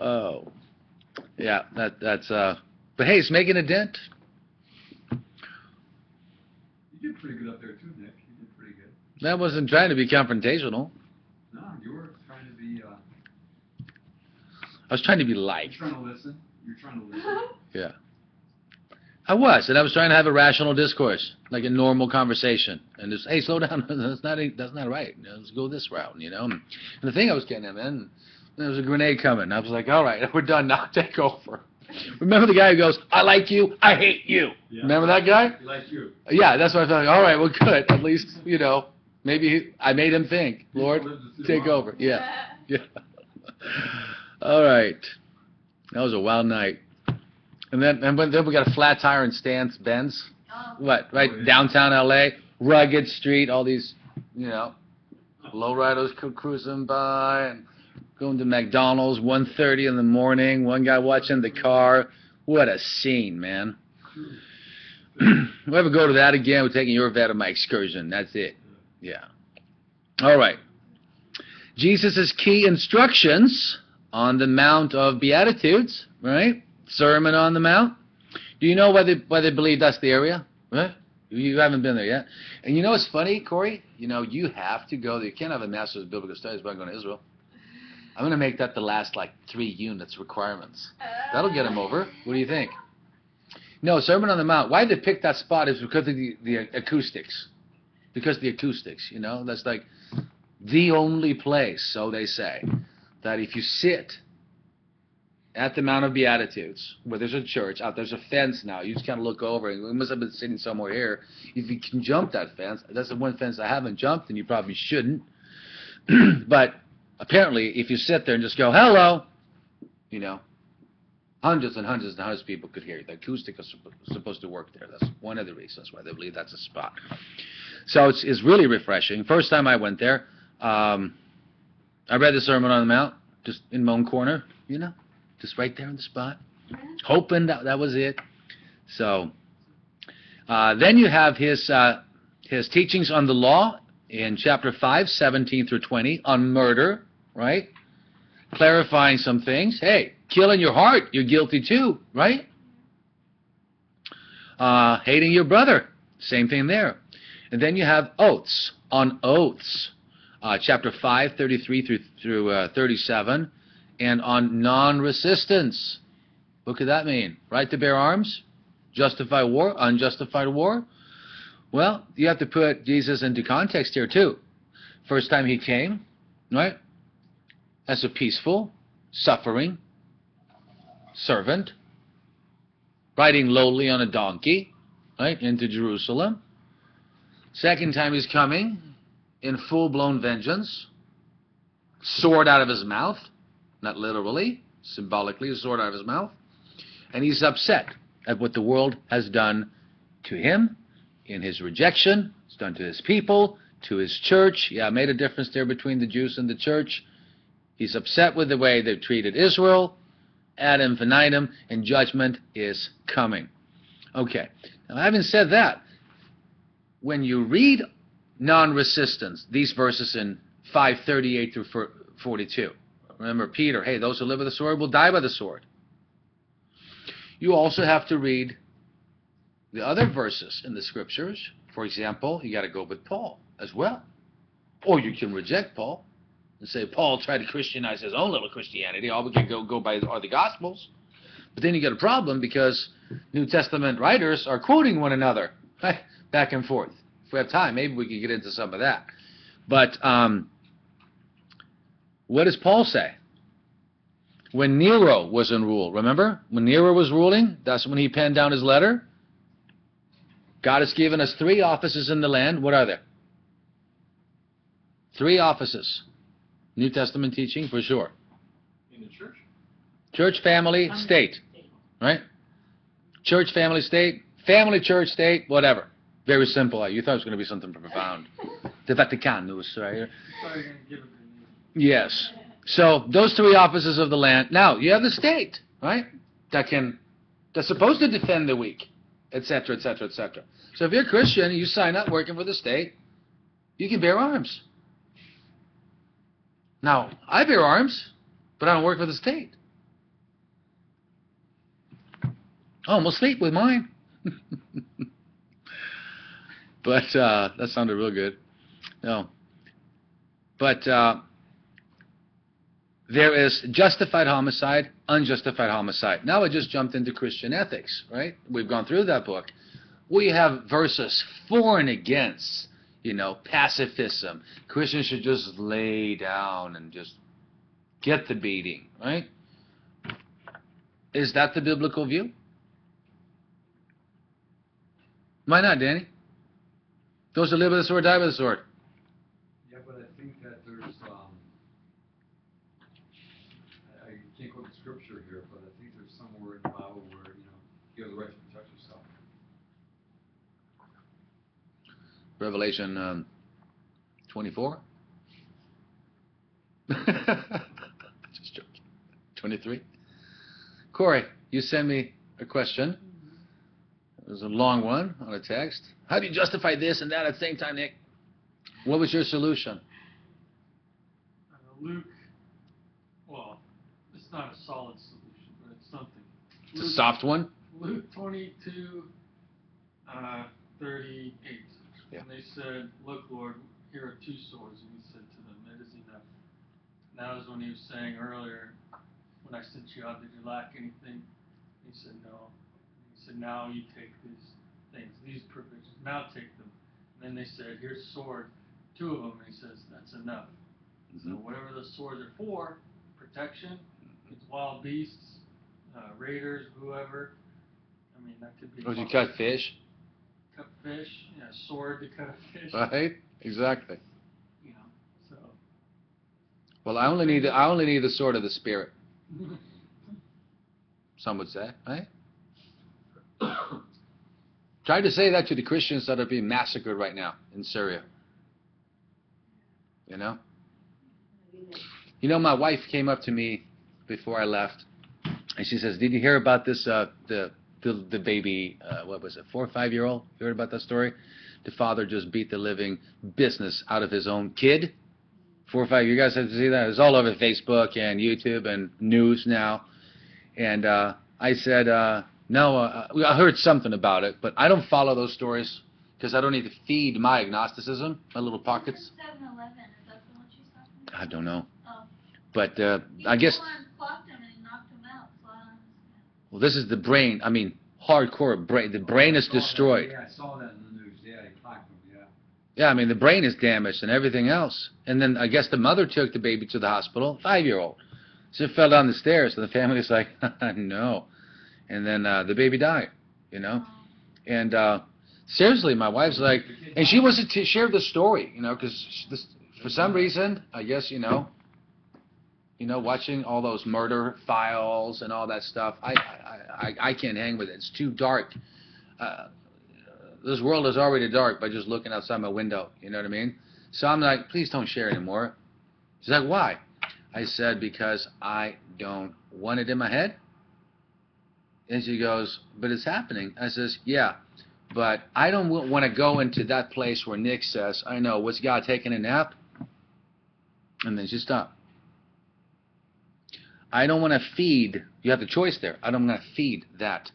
Oh, yeah. That that's uh. But hey, it's making a dent. You did pretty good up there too, Nick. You did pretty good. That wasn't trying to be confrontational. No, you were trying to be, uh, I was trying to be you're trying to listen. You're trying to listen. Yeah. I was, and I was trying to have a rational discourse, like a normal conversation, and just, hey, slow down. that's not that's not right. Let's go this route. You know. And the thing I was getting at, man, there was a grenade coming. I was like, all right, we're done now. Take over. Remember the guy who goes, I like you, I hate you. Yeah. Remember that guy? Like you. Yeah, that's what I felt like. All right, well, good. At least you know, maybe he, I made him think. Lord, lives to see take tomorrow. over. Yeah. Yeah. All right. That was a wild night. And then and then we got a flat tire and Stan's Benz. Um, What? Right Oh, yeah. downtown LA, rugged street, all these, you know, lowriders cru- cruising by and going to McDonald's 1:30 in the morning. One guy watching the car. What a scene, man. we'll ever go to that again, we're taking your vet on my excursion. That's it. Yeah. All right. Jesus' key instructions on the Mount of Beatitudes, right? Sermon on the Mount. Do you know why they, why they believe that's the area? You haven't been there yet. And you know what's funny, Corey? You know, you have to go there. You can't have a Master's of Biblical Studies without going to Israel. I'm going to make that the last, like, three units requirements. That'll get them over. What do you think? No, Sermon on the Mount. Why they picked that spot is because of the, the acoustics. Because the acoustics, you know? That's like the only place, so they say, that if you sit at the Mount of Beatitudes, where there's a church, out there's a fence now, you just kind of look over, and we must have been sitting somewhere here. If you can jump that fence, that's the one fence I haven't jumped, and you probably shouldn't. but apparently, if you sit there and just go, hello, you know, hundreds and hundreds and hundreds of people could hear you. The acoustic is supposed to work there. That's one of the reasons why they believe that's a spot. So it's, it's really refreshing. First time I went there, um, I read the Sermon on the Mount just in my own corner, you know, just right there in the spot, hoping that that was it. So uh, then you have his uh, his teachings on the law in chapter 5, 17 through 20 on murder, right? Clarifying some things. Hey, killing your heart, you're guilty too, right? Uh, hating your brother, same thing there. And then you have oaths on oaths, uh, chapter 5, 33 through, through uh, 37, and on non-resistance. What could that mean? Right to bear arms? Justify war? Unjustified war? Well, you have to put Jesus into context here too. First time he came, right? As a peaceful, suffering servant, riding lowly on a donkey, right, into Jerusalem. Second time he's coming in full blown vengeance, sword out of his mouth, not literally, symbolically, a sword out of his mouth. And he's upset at what the world has done to him in his rejection, It's done to his people, to his church. Yeah, made a difference there between the Jews and the church. He's upset with the way they've treated Israel. Ad infinitum, and judgment is coming. Okay. Now, having said that, when you read non-resistance, these verses in 538 through 42, remember Peter, hey, those who live by the sword will die by the sword. You also have to read the other verses in the scriptures. For example, you got to go with Paul as well. Or you can reject Paul and say Paul tried to Christianize his own little Christianity. All we can go go by are the Gospels. But then you get a problem because New Testament writers are quoting one another back and forth. If we have time, maybe we could get into some of that. But um, what does Paul say? When Nero was in rule, remember? When Nero was ruling, that's when he penned down his letter. God has given us three offices in the land. What are they? Three offices. New Testament teaching, for sure. In the church? Church, family, state. Right? Church, family, state. Family, church, state, whatever. Very simple. You thought it was going to be something profound. The Vaticanus, right here. Thought you were gonna give it to me. Yes. So those three offices of the land. Now you have the state, right? That can, that's supposed to defend the weak, etc., etc., etc. So if you're a Christian and you sign up working for the state, you can bear arms. Now I bear arms, but I don't work for the state. Oh, we'll sleep with mine. but uh, that sounded real good. No. But uh, there is justified homicide, unjustified homicide. Now I just jumped into Christian ethics, right? We've gone through that book. We have verses for and against, you know, pacifism. Christians should just lay down and just get the beating, right? Is that the biblical view? Why not, Danny? Those who live by the sword die by the sword. Yeah, but I think that there's, um, I, I can't quote the scripture here, but I think there's somewhere in the Bible where, you know, you have the right to protect yourself. Revelation um, 24? Just joking. 23? Corey, you sent me a question. It was a long one on a text. How do you justify this and that at the same time, Nick? What was your solution? Uh, Luke, well, it's not a solid solution, but it's something. It's a soft one? Luke twenty-two, uh, thirty-eight. Yeah. And they said, look, Lord, here are two swords, and he said to them, it is enough. And that was when he was saying earlier, when I sent you out, did you lack anything? He said, no. He said, now you take these things, these provisions, now take them. And then they said, here's a sword, two of them, and he says, that's enough. So Mhm. whatever the swords are for, protection, it's wild beasts, uh, raiders, whoever. I mean, that could be. Or you cut fish? Cut fish, yeah, sword to cut a fish. Right? Exactly. You know, so. Well, I only need I only need the sword of the spirit. Some would say, right? Try to say that to the Christians that are being massacred right now in Syria. You know? You know, my wife came up to me before I left, and she says, "Did you hear about this? Uh, the the the baby, uh, what was it, four or five year old? You heard about that story? The father just beat the living business out of his own kid. Four or five. You guys have to see that? It's all over Facebook and YouTube and news now. And uh, I said, uh, no, uh, I heard something about it, but I don't follow those stories because I don't need to feed my agnosticism, my little pockets. Seven Eleven, is that the one she's talking about? I don't know. Oh. But uh, I guess, full on clocked him and he knocked him out, so I don't understand. Well, this is the brain. I mean, hardcore brain. The brain is I saw that. destroyed. Yeah, I saw that in the news, yeah, he him, yeah. Yeah, I mean, the brain is damaged and everything else. And then I guess the mother took the baby to the hospital, five year old. So it fell down the stairs, and the family's like, no. And then uh, the baby died, you know? And uh, seriously, my wife's like, and she wasn't to share the story, you know, because for some reason, I guess, you know, you know, watching all those murder files and all that stuff, I, I, I, I can't hang with it. It's too dark. Uh, this world is already dark by just looking outside my window. You know what I mean? So I'm like, please don't share anymore. She's like, why? I said, because I don't want it in my head. And she goes, but it's happening. I says, yeah, but I don't want to go into that place where Nick says, I know, was God taking a nap? And then she stopped. I don't want to feed, you have the choice there. I don't want to feed that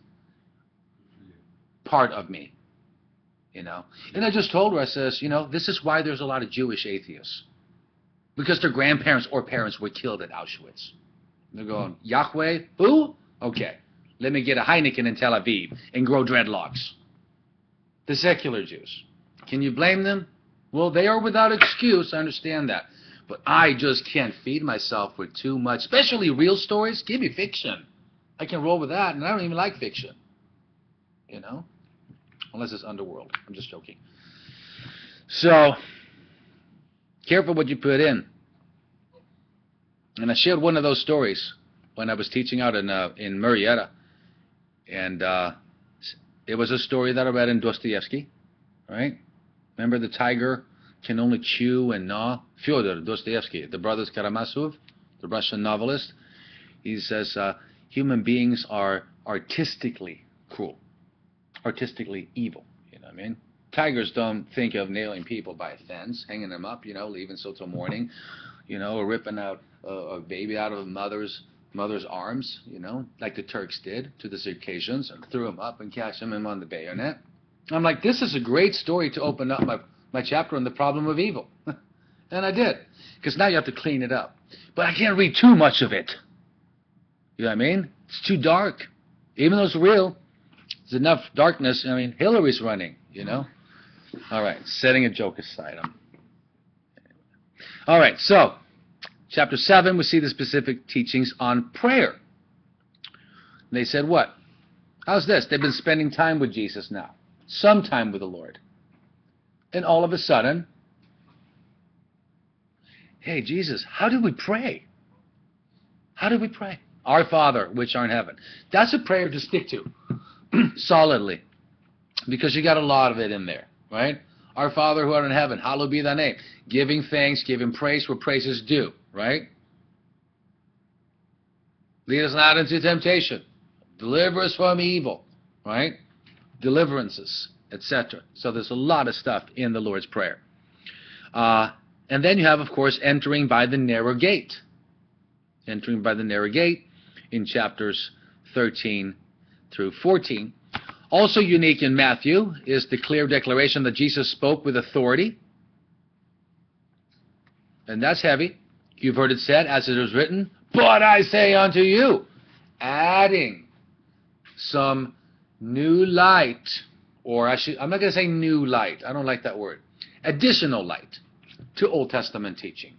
part of me. You know? And I just told her, I says, you know, this is why there's a lot of Jewish atheists. Because their grandparents or parents were killed at Auschwitz. They're going, Yahweh? Who? Okay. Let me get a Heineken in Tel Aviv and grow dreadlocks. The secular Jews. Can you blame them? Well, they are without excuse. I understand that. But I just can't feed myself with too much, especially real stories. Give me fiction. I can roll with that, and I don't even like fiction. You know? Unless it's underworld. I'm just joking. So, careful what you put in. And I shared one of those stories when I was teaching out in uh, in Murrieta, and uh, it was a story that I read in Dostoevsky, right? Remember the tiger can only chew and gnaw? Fyodor Dostoevsky, the brothers Karamazov, the Russian novelist, he says uh, human beings are artistically cruel, artistically evil. You know what I mean? Tigers don't think of nailing people by a fence, hanging them up, you know, leaving so till morning, you know, or ripping out a, a baby out of a mother's mother's arms, you know, like the Turks did to the Circassians and threw him up and catch him on the bayonet. I'm like, this is a great story to open up my, my chapter on the problem of evil. and I did, because now you have to clean it up. But I can't read too much of it. You know what I mean? It's too dark. Even though it's real, there's enough darkness. I mean, Hillary's running, you know? All right, setting a joke aside. All right, so Chapter 7, we see the specific teachings on prayer. They said, What? How's this? They've been spending time with Jesus now, some time with the Lord. And all of a sudden, hey, Jesus, how do we pray? How do we pray? Our Father, which art in heaven. That's a prayer to stick to solidly because you got a lot of it in there, right? Our Father who art in heaven, hallowed be thy name. Giving thanks, giving praise where praise is due right? Lead us not into temptation. Deliver us from evil, right? Deliverances, etc. So there's a lot of stuff in the Lord's Prayer. Uh, and then you have, of course, entering by the narrow gate. Entering by the narrow gate in chapters 13 through 14. Also unique in Matthew is the clear declaration that Jesus spoke with authority. And that's heavy. You've heard it said, as it is written, but I say unto you, adding some new light, or I should, I'm not going to say new light, I don't like that word, additional light to Old Testament teaching.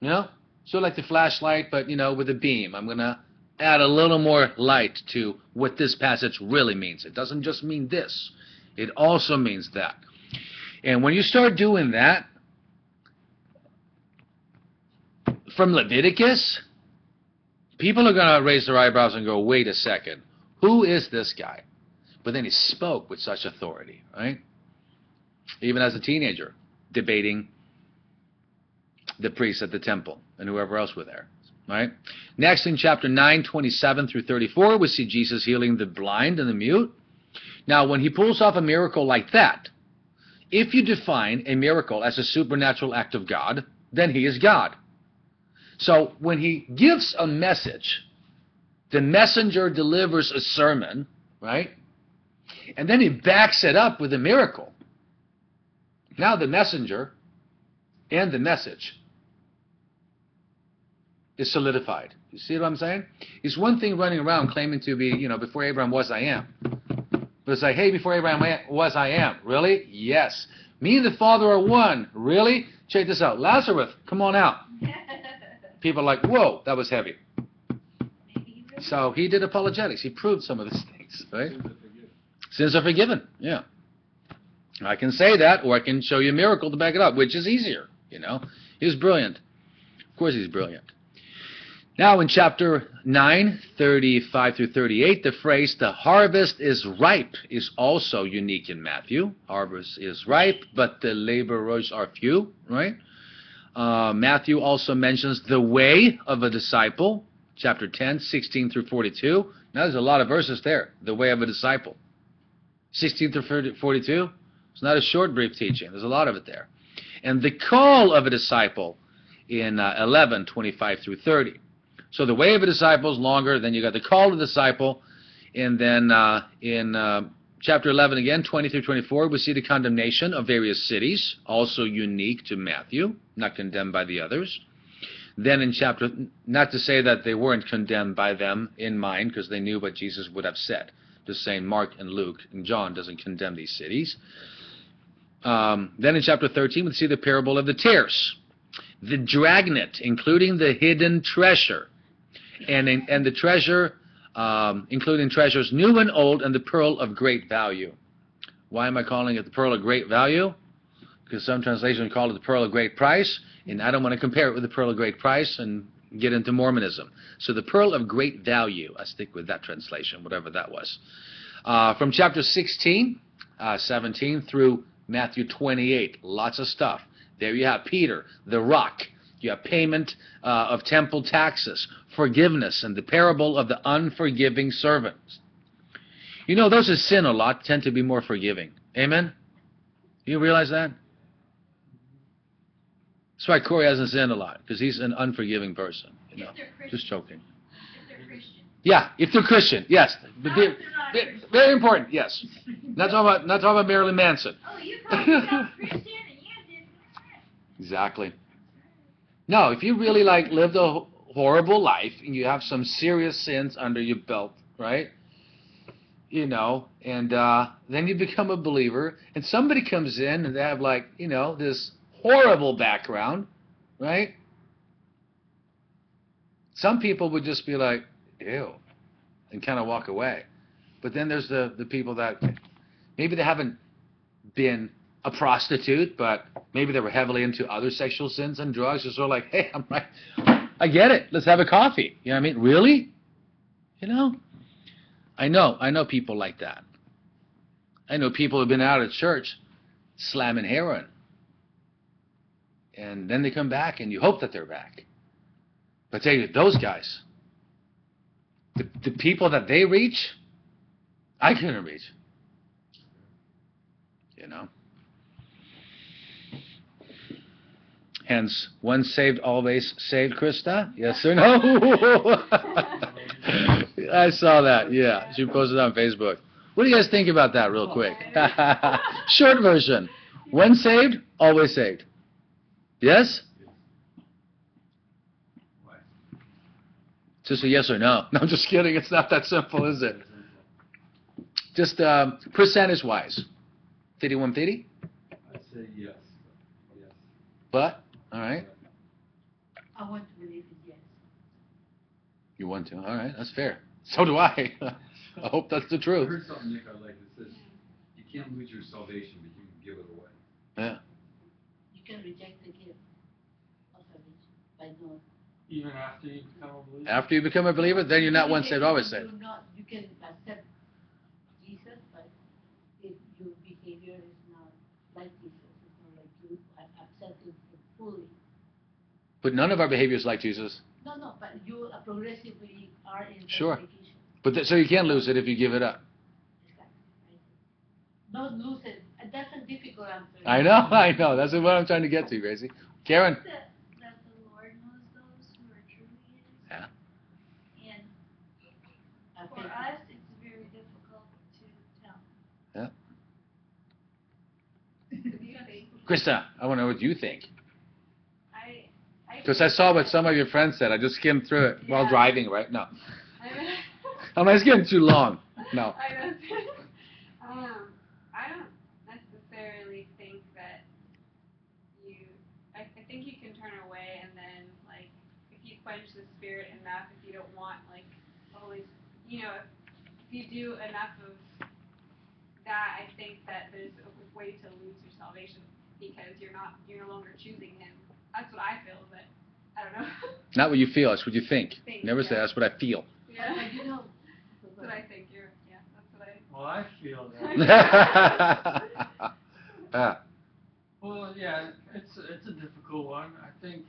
You know? So like the flashlight, but, you know, with a beam. I'm going to add a little more light to what this passage really means. It doesn't just mean this. It also means that. And when you start doing that, from Leviticus, people are going to raise their eyebrows and go, wait a second, who is this guy? But then he spoke with such authority, right? Even as a teenager, debating the priests at the temple and whoever else were there, right? Next, in chapter 9, 27 through 34, we see Jesus healing the blind and the mute. Now, when he pulls off a miracle like that, if you define a miracle as a supernatural act of God, then he is God. So when he gives a message, the messenger delivers a sermon, right? And then he backs it up with a miracle. Now the messenger and the message is solidified. You see what I'm saying? It's one thing running around claiming to be, you know, before Abraham was, I am. But it's like, hey, before Abraham was, I am. Really? Yes. Me and the Father are one. Really? Check this out. Lazarus, come on out people are like, whoa, that was heavy. So he did apologetics. He proved some of these things, right? Sins are forgiven. Yeah. I can say that, or I can show you a miracle to back it up, which is easier. You know, he's brilliant. Of course, he's brilliant. Now, in chapter 9, 35 through 38, the phrase, the harvest is ripe, is also unique in Matthew. Harvest is ripe, but the laborers are few, right? Uh, Matthew also mentions the way of a disciple, chapter 10, 16 through 42. Now, there's a lot of verses there, the way of a disciple. 16 through 42, it's not a short, brief teaching. There's a lot of it there. And the call of a disciple in uh, 11, 25 through 30. So the way of a disciple is longer. Then you got the call of the disciple, and then uh, in uh, chapter 11 again, 20 through 24, we see the condemnation of various cities, also unique to Matthew, not condemned by the others. Then in chapter, not to say that they weren't condemned by them in mind, because they knew what Jesus would have said. Just saying, Mark and Luke and John doesn't condemn these cities. Um, then in chapter 13, we see the parable of the tares, the dragnet, including the hidden treasure and in, and the treasure, um, including treasures new and old, and the pearl of great value. Why am I calling it the pearl of great value? Because some translations call it the pearl of great price, and I don't want to compare it with the pearl of great price and get into Mormonism. So the pearl of great value. I stick with that translation, whatever that was. Uh, from chapter 16, uh, 17 through Matthew 28, lots of stuff. There you have Peter, the rock. You have payment uh, of temple taxes, forgiveness, and the parable of the unforgiving servants. You know, those who sin a lot tend to be more forgiving. Amen? You realize that? That's why Corey hasn't sinned a lot, because he's an unforgiving person. You know, If they're Christian. just joking. If they're Yeah, if they're Christian, yes. But they're not they- Christian. very important, yes. Not talking about not talking about Marilyn Manson. Oh, you yourself Christian and you did Exactly. No, if you really like lived a horrible life and you have some serious sins under your belt, right? You know, and uh, then you become a believer, and somebody comes in and they have like, you know, this horrible background, right? Some people would just be like, ew, and kind of walk away. But then there's the, the people that maybe they haven't been a prostitute, but maybe they were heavily into other sexual sins and drugs. It's sort of like, hey, I'm right. I get it. Let's have a coffee. You know what I mean? Really? You know? I know. I know people like that. I know people who've been out of church slamming heroin. And then they come back and you hope that they're back. But tell you, those guys, the, the people that they reach, I couldn't reach. You know? Hence, once saved, always saved, Krista? Yes or no? I saw that, yeah. She posted on Facebook. What do you guys think about that, real quick? Short version. When saved, always saved. Yes? Why? Just a yes or no. No, I'm just kidding. It's not that simple, is it? Just um, percentage wise. 51 50? I'd say yes, yes. But, all right. I want to believe it, yes. You want to. All right. That's fair. So do I. I hope that's the truth. I truth. heard something, Nick, I like, that says, you can't lose your salvation, but you can give it away. Yeah. You can reject the gift of salvation by no. Even after you become a believer? After you become a believer, then you're not once saved, always You saved. do not, you can accept Jesus, but if your behavior is not like Jesus, it's not like you have accepted him fully. But none of our behavior is like Jesus. No, no, but you are progressively are in Sure. sanctification. But th- so you can lose it if you give it up. Don't lose it. That's a difficult answer. I know, I know. That's what I'm trying to get to, Gracie. Karen. That, that the Lord knows those who are truly his. Yeah. And I for think- us, it's very difficult to tell. Yeah. Because Krista, I want to know what you think. I, I. Because I saw what some of your friends said. I just skimmed through it while driving, right? No. I I'm not getting too long. No. I don't, um, I don't necessarily think that you, I, I think you can turn away and then, like, if you quench the spirit enough, if you don't want, like, always, you know, if, if you do enough of that, I think that there's a way to lose your salvation because you're not, you're no longer choosing him. That's what I feel, but I don't know. Not what you feel, it's what you think. Think, Never say that's what I feel. yeah. But you know, That's what I think. You're. Yeah. That's what I. Well, I feel that. Ah, Well, yeah, it's it's a difficult one. I think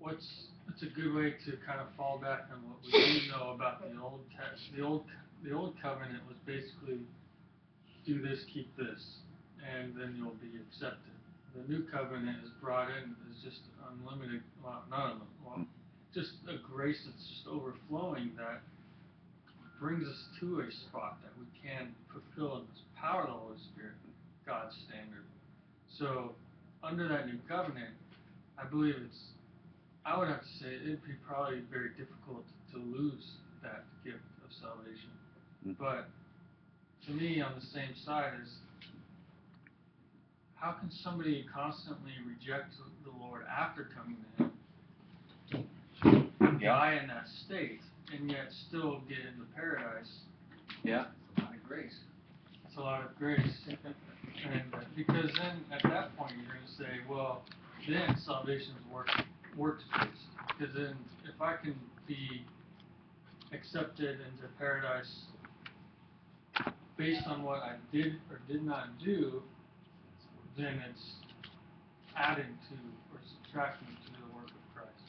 what's it's a good way to kind of fall back on what we do know about the old text. The old the old covenant was basically do this, keep this, and then you'll be accepted. The new covenant is brought in as just unlimited, well, not unlimited, well, just a grace that's just overflowing that brings us to a spot that we can fulfill in this power of the Holy Spirit, God's standard. So, under that new covenant, I believe it's, I would have to say, it'd be probably very difficult to lose that gift of salvation. Mm. But to me, on the same side, is how can somebody constantly reject the Lord after coming to Him, and Yeah. die in that state, and yet still get into paradise? Yeah. It's a lot of grace. It's a lot of grace. And because then at that point you're going to say, well, then salvation's work works based. Because then if I can be accepted into paradise based on what I did or did not do, then it's adding to or subtracting to the work of Christ.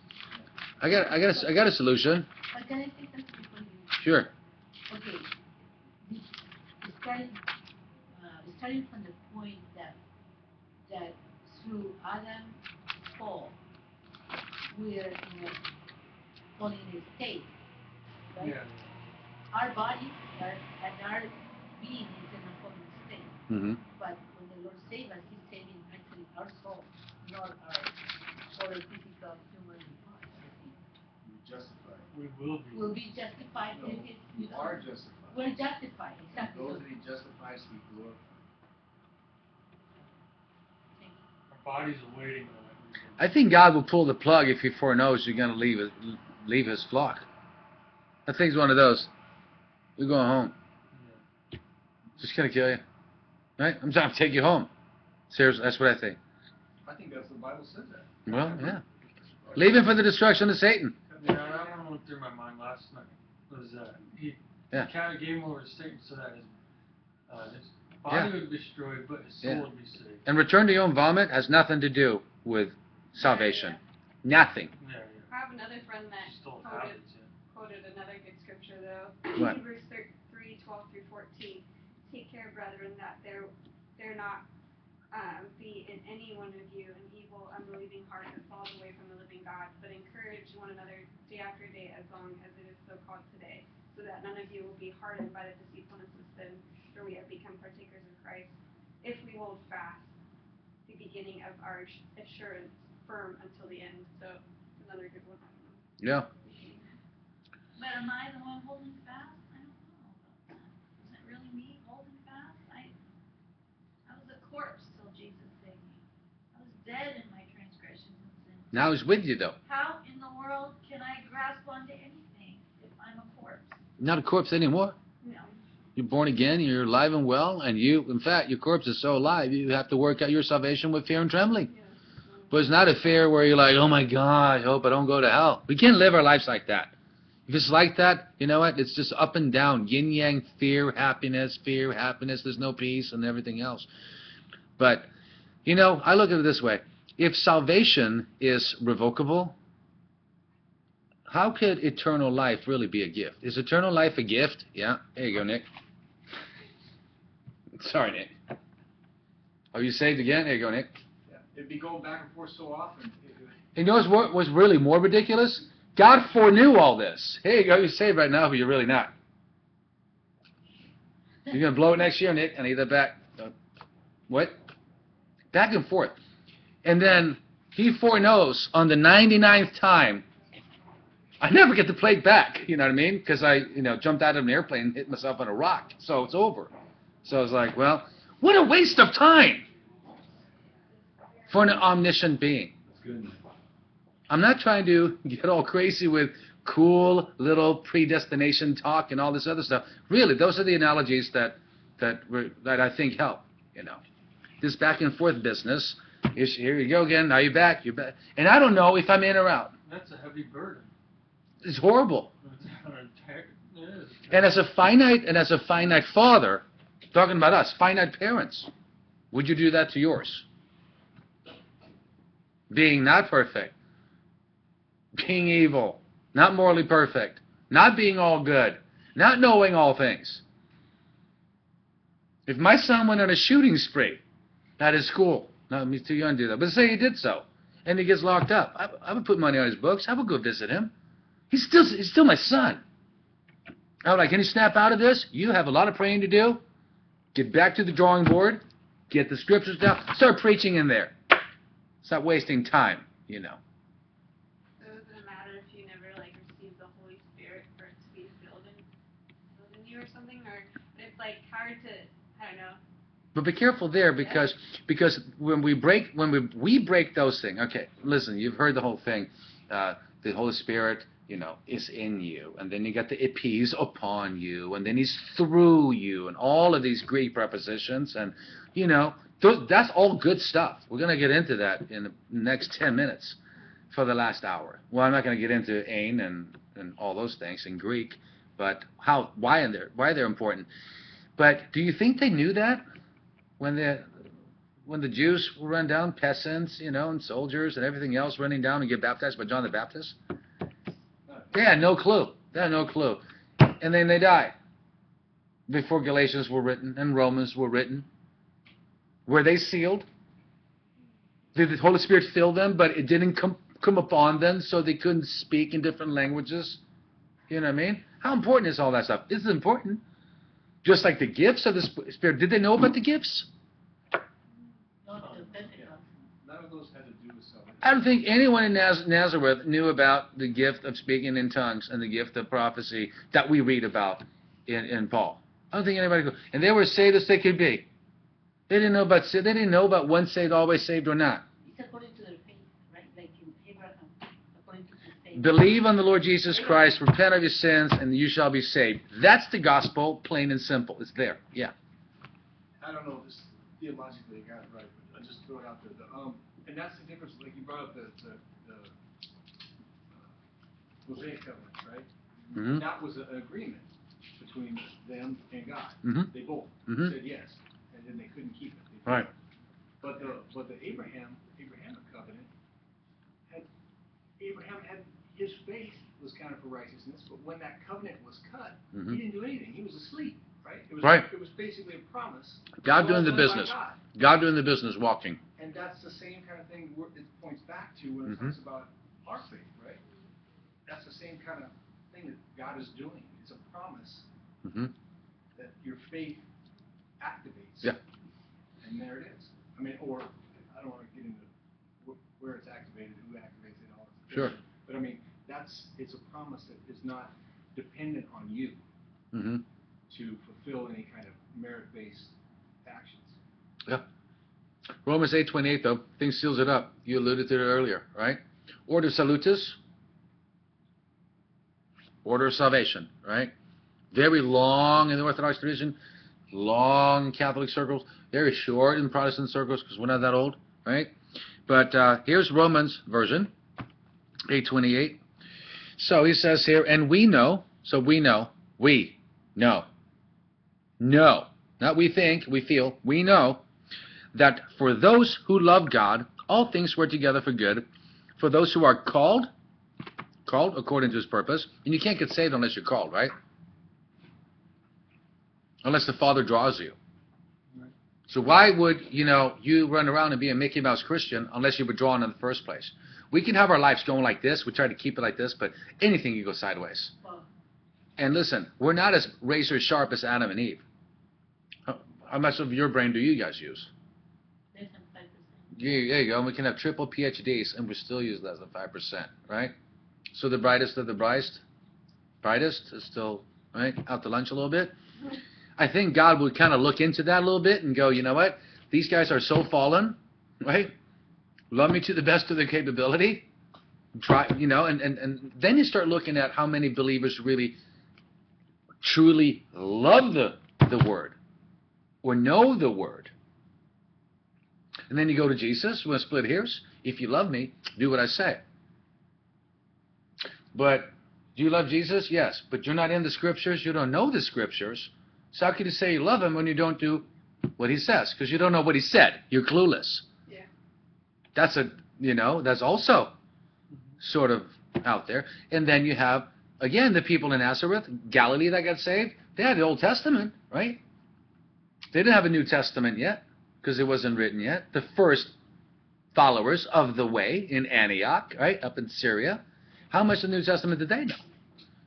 I got, I got, a, I got a solution. but can I take that before you? Sure. Okay, the- starting, uh, starting from the point that, that through Adam's fall, we are in a fallen state, right? Yeah. Our bodies are, and our being is in a fallen state, Mm-hmm. but when the Lord saved us, He's saving actually our soul, not our, our physical human parts. You justify. We will be. Will be justified No, if it's, You are justified. we're justified, exactly. Those So- that he justifies, he glorifies. Our bodies are waiting on that. I think God will pull the plug if He foreknows you're going to leave it, leave His flock. I think it's one of those. You're going home. Yeah. Just gonna kill you, right? I'm trying to take you home. Seriously, that's what I think. I think that's what the Bible says that. Well, yeah. Leave him for the destruction of Satan. Yeah, that one went through my mind last night. Was that he Yeah. kind of gave him over to Satan so that his, uh, his body Yeah. would be destroyed, but his soul Yeah. would be saved. And return to your own vomit has nothing to do with salvation. Nothing. Yeah, yeah. I have another friend that Still quoted, happens. Yeah. quoted another good scripture though. What? Hebrews thir- 3, 12 through 14. Take care, brethren, that they're they're not um, be in any one of you an evil, unbelieving heart that falls away from the living God, but encourage one another day after day as long as it is so called today, so that none of you will be hardened by the deceitfulness of sin, for we have become partakers of Christ, if we hold fast the beginning of our assurance firm until the end. So another good one. Yeah. But am I the one holding fast? I don't know about that. Is it really me holding fast? I, I was a corpse till Jesus saved me. I was dead in my transgressions and sins. Now he's with you though. How in the world can I grasp onto anything if I'm a corpse? Not a corpse anymore. No. You're born again. You're alive and well, and you, in fact, your corpse is so alive. You have to work out your salvation with fear and trembling. But it's not a fear where you're like, oh my God, I hope I don't go to hell. We can't live our lives like that. If it's like that, you know what? It's just up and down, yin yang, fear, happiness, fear, happiness. There's no peace and everything else. But you know, I look at it this way: if salvation is revocable, how could eternal life really be a gift? Is eternal life a gift? Yeah. There you go, Nick. Sorry, Nick. Are you saved again? There you go, Nick. Yeah. It'd be going back and forth so often. And you know what was really more ridiculous? God foreknew all this. Here you go, you're saved right now, but you're really not. You're gonna blow it next year, Nick. I need that back. What? Back and forth. And then he foreknows on the 99th time. I never get the plate back. You know what I mean? Because I, you know, jumped out of an airplane and hit myself on a rock. So it's over. So I was like, well, what a waste of time for an omniscient being. I'm not trying to get all crazy with cool little predestination talk and all this other stuff. Really, those are the analogies that that were, that I think help. You know, this back and forth business Here you go again. Now you're back. You're back. And I don't know if I'm in or out. That's a heavy burden. It's horrible. And as a finite and as a finite father, talking about us, finite parents, would you do that to yours? Being not perfect, being evil, not morally perfect, not being all good, not knowing all things. If my son went on a shooting spree at his school, no, he's too young to do that, but say he did so, and he gets locked up, I, I would put money on his books. I would go visit him. He's still, he's still my son. I was like, can you snap out of this? You have a lot of praying to do. Get back to the drawing board. Get the scriptures down. Start preaching in there. Stop wasting time, you know. So does it matter if you never like receive the Holy Spirit for it to be filled in, filled in you or something, or it's like hard to I don't know. But be careful there because because when we break when we we break those things. Okay, listen, you've heard the whole thing. Uh, the Holy Spirit, you know, is in you, and then you got the He's upon you, and then He's through you, and all of these Greek prepositions, and you know, those, that's all good stuff. We're gonna get into that in the next ten minutes for the last hour. Well, I'm not gonna get into en and and all those things in Greek, but how why there why they're important. But do you think they knew that when the when the Jews were run down, peasants, you know, and soldiers and everything else running down and get baptized by John the Baptist? They had no clue. They had no clue. And then they died before Galatians were written and Romans were written. Were they sealed? Did the Holy Spirit fill them, but it didn't come come upon them so they couldn't speak in different languages? You know what I mean? How important is all that stuff? Is important. Just like the gifts of the Spirit. Did they know about the gifts? Not the Pentecost. None of those had to do with salvation. I don't think anyone in Naz- Nazareth knew about the gift of speaking in tongues and the gift of prophecy that we read about in, in Paul. I don't think anybody. could. And they were saved as they could be. They didn't know about they didn't know about once saved, always saved or not. It's according to their faith, right? Like in Abraham, according to his faith. Believe on the Lord Jesus Christ, repent of your sins, and you shall be saved. That's the gospel, plain and simple. It's there. Yeah. I don't know if this theologically I got it right, but I'll just throw it out there. The, um, and that's the difference, like you brought up the, the, the uh, Mosaic covenant, right? Mhm. That was an agreement between them and God. Mhm. They both Mhm. said yes, and then they couldn't keep it. Right. But the, but the Abraham, Abrahamic covenant had, Abraham had, his faith was counted for righteousness, but when that covenant was cut, Mhm. he didn't do anything. He was asleep, right? It was, Right. It was basically a promise. God doing the business. God. God doing the business, walking. And that's the same kind of thing it points back to when it Mhm. talks about our faith, right? That's the same kind of thing that God is doing. It's a promise hmm that your faith activates. Yeah. And there it is. I mean, or, I don't want to get into where it's activated, who activates it, all. Sure. But I mean, that's, it's a promise that is not dependent on you hmm to fulfill any kind of merit-based actions. Yeah. Romans 8:28 though, thing seals it up. You alluded to it earlier, right? Ordo salutis. Order of salvation, right? Very long in the Orthodox tradition, long Catholic circles, very short in Protestant circles because we're not that old, right? But uh, here's Romans version 8:28. So he says here, and we know. So we know. We know. no, Not we think, we feel. We know that for those who love God, all things work together for good. For those who are called, called according to his purpose, and you can't get saved unless you're called, right? Unless the Father draws you. So why would, you know, you run around and be a Mickey Mouse Christian unless you were drawn in the first place? We can have our lives going like this. We try to keep it like this, but anything can go sideways. And listen, we're not as razor sharp as Adam and Eve. How- How much of your brain do you guys use? less than five percent. Yeah, there you go. And we can have triple PhDs and we still use less than five percent, right? So the brightest of the brightest, brightest is still right out to lunch a little bit. I think God would kind of look into that a little bit and go, you know what? These guys are so fallen, right? Love me to the best of their capability. Try, you know, and, and, and then you start looking at how many believers really truly love the, the word or know the word. And then you go to Jesus, we'll split hairs. If you love me, do what I say. But do you love Jesus? Yes. But you're not in the scriptures. You don't know the scriptures. So how can you say you love him when you don't do what he says? Because you don't know what he said. You're clueless. That's a, you know, that's also mm-hmm. sort of out there. And then you have, again, the people in Nazareth, Galilee that got saved. They had the Old Testament, right? They didn't have a New Testament yet because it wasn't written yet. The first followers of the way in Antioch, right, up in Syria. How much of the New Testament did they know?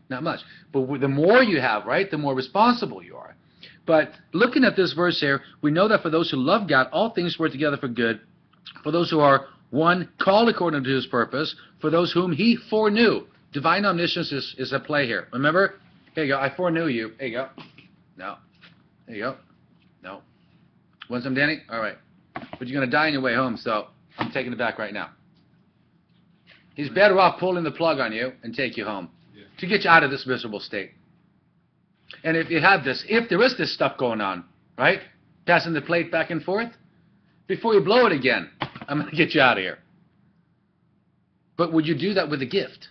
Not much. But the more you have, right, the more responsible you are. But looking at this verse here, we know that for those who love God, all things work together for good. For those who are, one, called according to his purpose. For those whom he foreknew. Divine omniscience is, is at play here. Remember? Here you go. I foreknew you. There you go. No. There you go. No. Want some, Danny? All right. But you're going to die on your way home, so I'm taking it back right now. He's better off pulling the plug on you and take you home Yeah. to get you out of this miserable state. And if you have this, if there is this stuff going on, right? Passing the plate back and forth, before you blow it again, I'm going to get you out of here. But would you do that with a gift?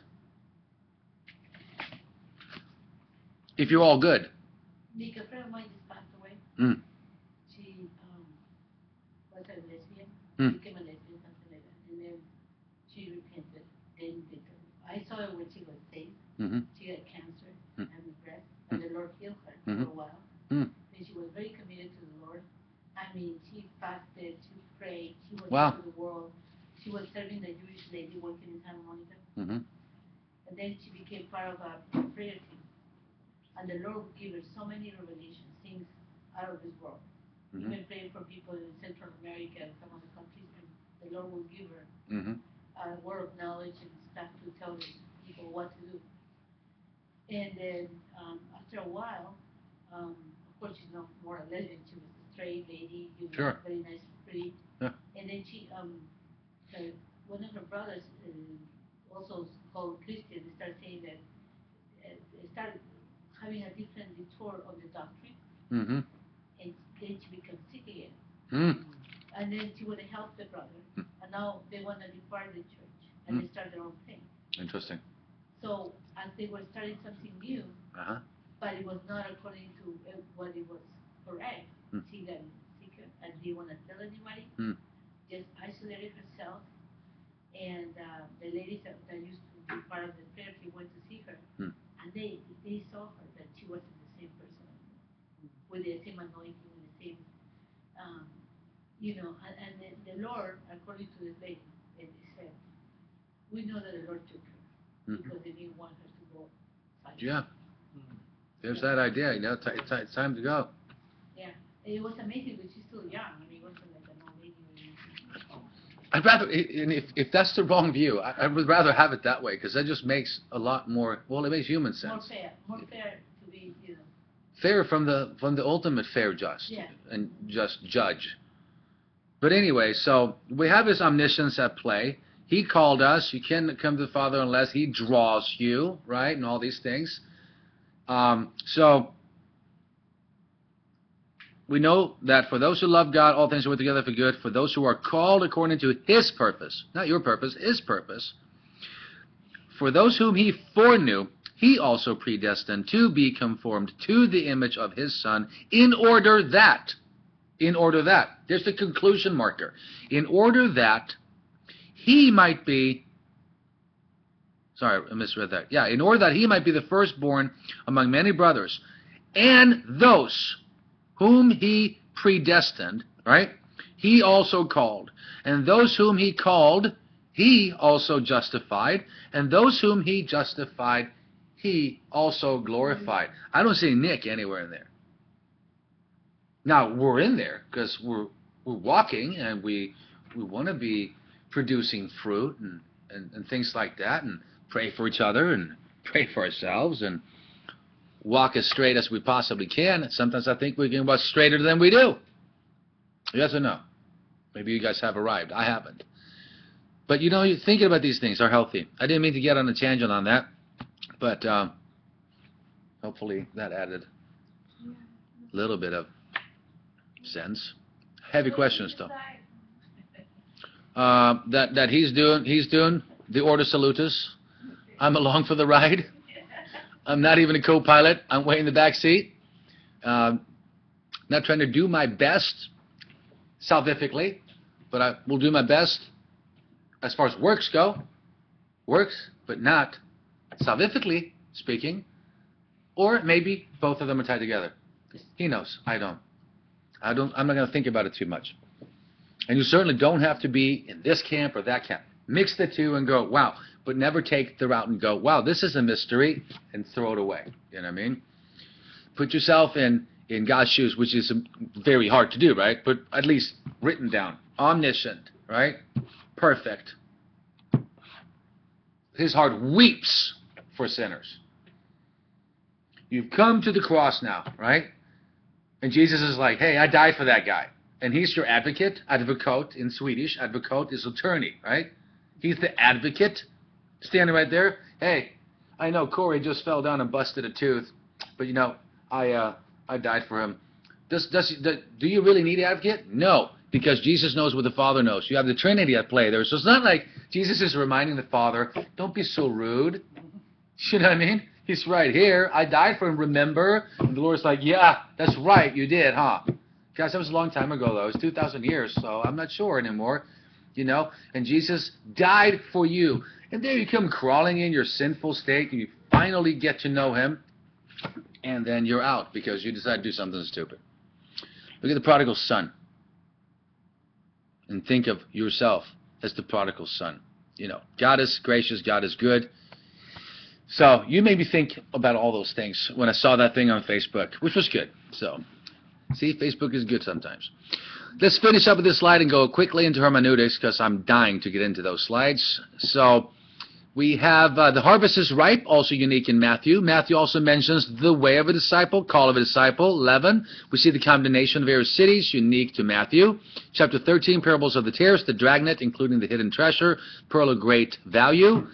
If you're all good. Nick, a friend of mine just passed away. Mm. She um, was a lesbian, Mm. became a lesbian, something like that. And then she repented. Then I saw her when she was saved. hmm She had cancer Mm. and breast, and the Lord healed her Mhm. for a while. Mm. And she was very committed to the Lord. I mean, she fasted, she was Wow. into the world. She was serving the Jewish lady working in Santa Monica. hmm And then she became part of a prayer team. And the Lord gave her so many revelations, things out of this world. Mhm. Even praying for people in Central America and some other countries, and the Lord will give her hmm a word of knowledge and stuff to tell the people what to do. And then um, after a while, um, of course, she's no more a lesbian. She was a straight lady, you know, Sure. very nice, pretty. Yeah. And then she, um, one of her brothers, uh, also called Christian, started saying that, uh, they started having a different detour of the doctrine, hmm and then she becomes sick again. Mm. And then she would help the brother, Hmm. and now they want to depart the church, and Hmm. they start their own thing. Interesting. So as they were starting something new, Uh-huh. but it was not according to uh, what it was correct, Hmm. she and didn't want to tell anybody. Hmm. Just isolated herself, and uh, the ladies that, that used to be part of the prayer team went to see her, Hmm. and they they saw her that she wasn't the same person with the same anointing, with the same, um, you know, and, and the, the Lord, according to this lady, they said, we know that the Lord took her Mhm. because they didn't want her to go. silent." Yeah. There's that idea. You know, ti- it's time to go. It was amazing, but she's still young. I mean, it wasn't like an old lady. I'd rather, and if, if that's the wrong view, I, I would rather have it that way because that just makes a lot more. Well, it makes human sense. More fair, more fair to be, you know. Fair from the from the ultimate fair just Yeah. and just judge. But anyway, so we have his omniscience at play. He called us. You can't come to the Father unless He draws you, right? And all these things. Um, so we know that for those who love God, all things work together for good. For those who are called according to His purpose, not your purpose, His purpose. For those whom He foreknew, He also predestined to be conformed to the image of His Son, in order that, in order that, there's the conclusion marker, in order that He might be Sorry, I misread that. Yeah, in order that he might be the firstborn among many brothers. And those whom he predestined, right? He also called. And those whom he called, he also justified. And those whom he justified, he also glorified. I don't see Nick anywhere in there. Now, we're in there because we're, we're walking and we, we want to be producing fruit and, and, and things like that. And pray for each other and pray for ourselves and walk as straight as we possibly can. Sometimes I think we can walk straighter than we do. Yes or no? Maybe you guys have arrived. I haven't. But you know, thinking about these things are healthy. I didn't mean to get on a tangent on that, but um, hopefully that added a little bit of sense. Heavy questions, though. uh, that that he's doing he's doing the ordo salutis. I'm along for the ride. I'm not even a co-pilot. I'm way in the back seat. Um, not trying to do my best salvifically, but I will do my best as far as works go. Works, but not salvifically speaking. Or maybe both of them are tied together. He knows. I don't. I don't. I'm not going to think about it too much. And you certainly don't have to be in this camp or that camp. Mix the two and go, wow. But never take the route and go, wow, this is a mystery, and throw it away. You know what I mean? Put yourself in in God's shoes, which is very hard to do, right? But at least written down. Omniscient, right? Perfect. His heart weeps for sinners. You've come to the cross now, right? And Jesus is like, hey, I died for that guy. And he's your advocate, advocate in Swedish. Advocate is attorney, right? He's the advocate standing right there. Hey, I know Corey just fell down and busted a tooth, but you know, I uh, I died for him. Does, does, do you really need advocate? No, because Jesus knows what the Father knows. You have the Trinity at play there. So it's not like Jesus is reminding the Father, don't be so rude. You know what I mean? He's right here. I died for him, remember? And the Lord's like, yeah, that's right, you did, huh? Guys, that was a long time ago, though. It was 2,000 years, so I'm not sure anymore. You know? And Jesus died for you. And there you come crawling in your sinful state, and you finally get to know him, and then you're out because you decide to do something stupid. Look at the prodigal son. And think of yourself as the prodigal son. You know, God is gracious, God is good. So you made me think about all those things when I saw that thing on Facebook, which was good. So, see, Facebook is good sometimes. Let's finish up with this slide and go quickly into hermeneutics because I'm dying to get into those slides. So, we have uh, the harvest is ripe, also unique in Matthew. Matthew also mentions the way of a disciple, call of a disciple. 11, we see the condemnation of various cities, unique to Matthew. Chapter 13, parables of the tares, the dragnet, including the hidden treasure, pearl of great value.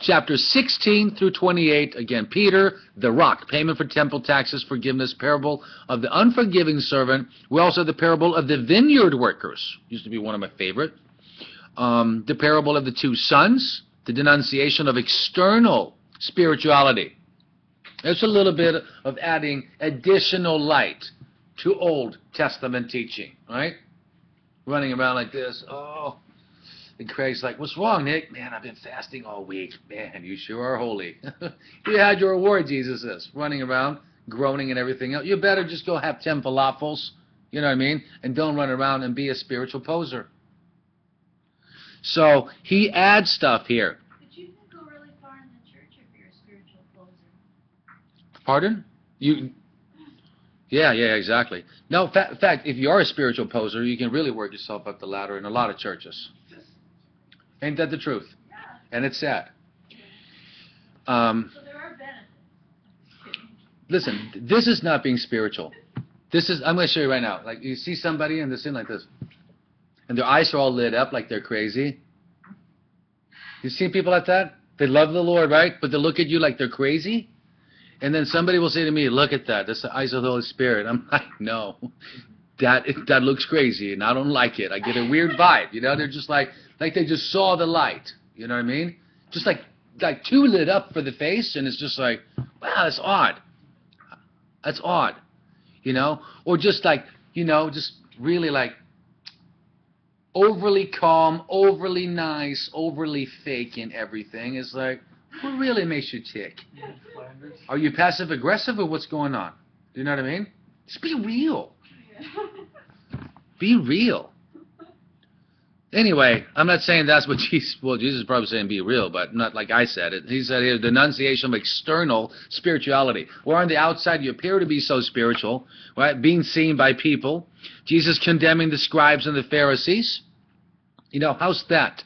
Chapter 16 through 28, again, Peter, the rock, payment for temple taxes, forgiveness, parable of the unforgiving servant. We also have the parable of the vineyard workers, used to be one of my favorite. Um, the parable of the two sons, the denunciation of external spirituality. It's a little bit of adding additional light to Old Testament teaching, right? Running around like this, oh. And Craig's like, what's wrong, Nick? Man, I've been fasting all week. Man, you sure are holy. you had your reward, Jesus is. Running around, groaning and everything else. You better just go have 10 falafels, you know what I mean? And don't run around and be a spiritual poser. So he adds stuff here. But you can go really far in the church if you're a spiritual poser. Pardon? You? Yeah, yeah, exactly. No, fa- in fact, if you are a spiritual poser, you can really work yourself up the ladder in a lot of churches. Ain't that the truth? Yeah. And it's sad. Um, So there are benefits. listen, this is not being spiritual. This is, I'm going to show you right now. Like, you see somebody and they're sitting like this. And their eyes are all lit up like they're crazy. You see people like that? They love the Lord, right? But they look at you like they're crazy. And then somebody will say to me, look at that. That's the eyes of the Holy Spirit. I'm like, no. That, that looks crazy and I don't like it. I get a weird vibe. You know, they're just like, like they just saw the light. You know what I mean? Just like, like too lit up for the face. And it's just like, wow, that's odd. That's odd. You know? Or just like, you know, just really like overly calm, overly nice, overly fake in everything. It's like, what really makes you tick? Are you passive aggressive or what's going on? Do you know what I mean? Just be real. Be real. Anyway, I'm not saying that's what Jesus. Well, Jesus is probably saying be real, but not like I said it. He said here denunciation of external spirituality. Where on the outside you appear to be so spiritual, right? Being seen by people. Jesus condemning the scribes and the Pharisees. You know how's that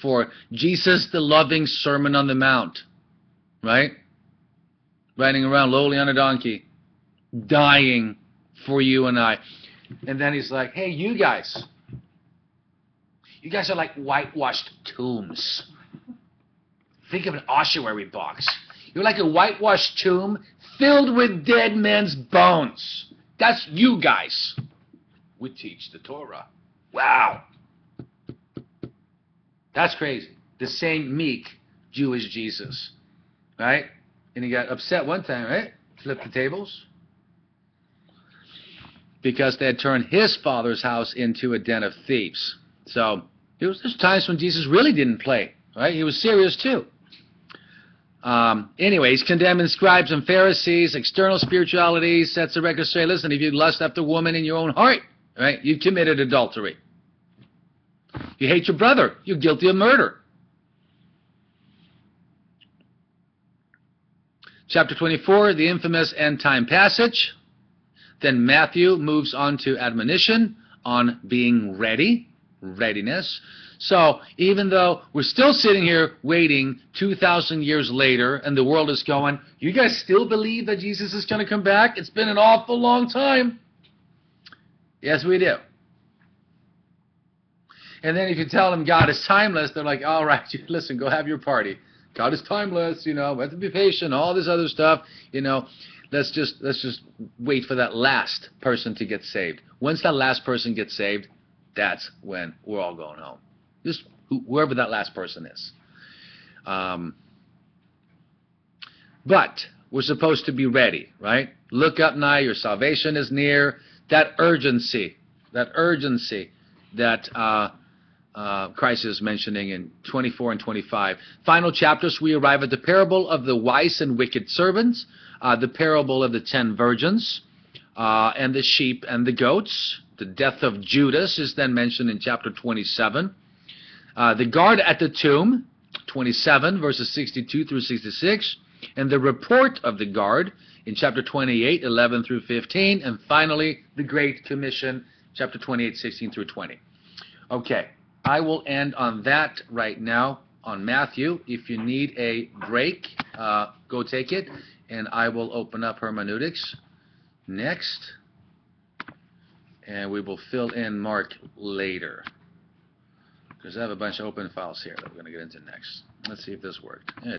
for Jesus, the loving Sermon on the Mount, right? Riding around lowly on a donkey, dying for you and I. And then he's like, hey, you guys, you guys are like whitewashed tombs. Think of an ossuary box. You're like a whitewashed tomb filled with dead men's bones. That's you guys. We teach the Torah. Wow. That's crazy. The same meek Jewish Jesus, right? And he got upset one time, right? Flipped the tables because they had turned his father's house into a den of thieves. So there was there's times when Jesus really didn't play, right? He was serious too. Um, anyway, he's condemning scribes and Pharisees, external spirituality, sets the record straight. Listen, if you lust after woman in your own heart, right, you committed adultery. You hate your brother, you're guilty of murder. Chapter 24, the infamous end time passage. Then Matthew moves on to admonition on being ready, readiness. So even though we're still sitting here waiting 2,000 years later and the world is going, you guys still believe that Jesus is going to come back? It's been an awful long time. Yes, we do. And then if you tell them God is timeless, they're like, all right, listen, go have your party. God is timeless, you know, we have to be patient, all this other stuff, you know. Let's just let's just wait for that last person to get saved. Once that last person gets saved, that's when we're all going home. Just who- whoever that last person is. Um, but we're supposed to be ready, right? Look up nigh, your salvation is near. That urgency, that urgency that uh, uh, Christ is mentioning in 24 and 25. Final chapters, we arrive at the parable of the wise and wicked servants, uh, the parable of the ten virgins, uh, and the sheep and the goats. The death of Judas is then mentioned in chapter 27. Uh, the guard at the tomb, 27, verses 62 through 66, and the report of the guard in chapter 28, 11 through 15, and finally, the Great Commission, chapter 28, 16 through 20. Okay, I will end on that right now on Matthew. If you need a break, uh, go take it, and I will open up hermeneutics next, and we will fill in Mark later. Because I have a bunch of open files here that we're going to get into next. Let's see if this worked.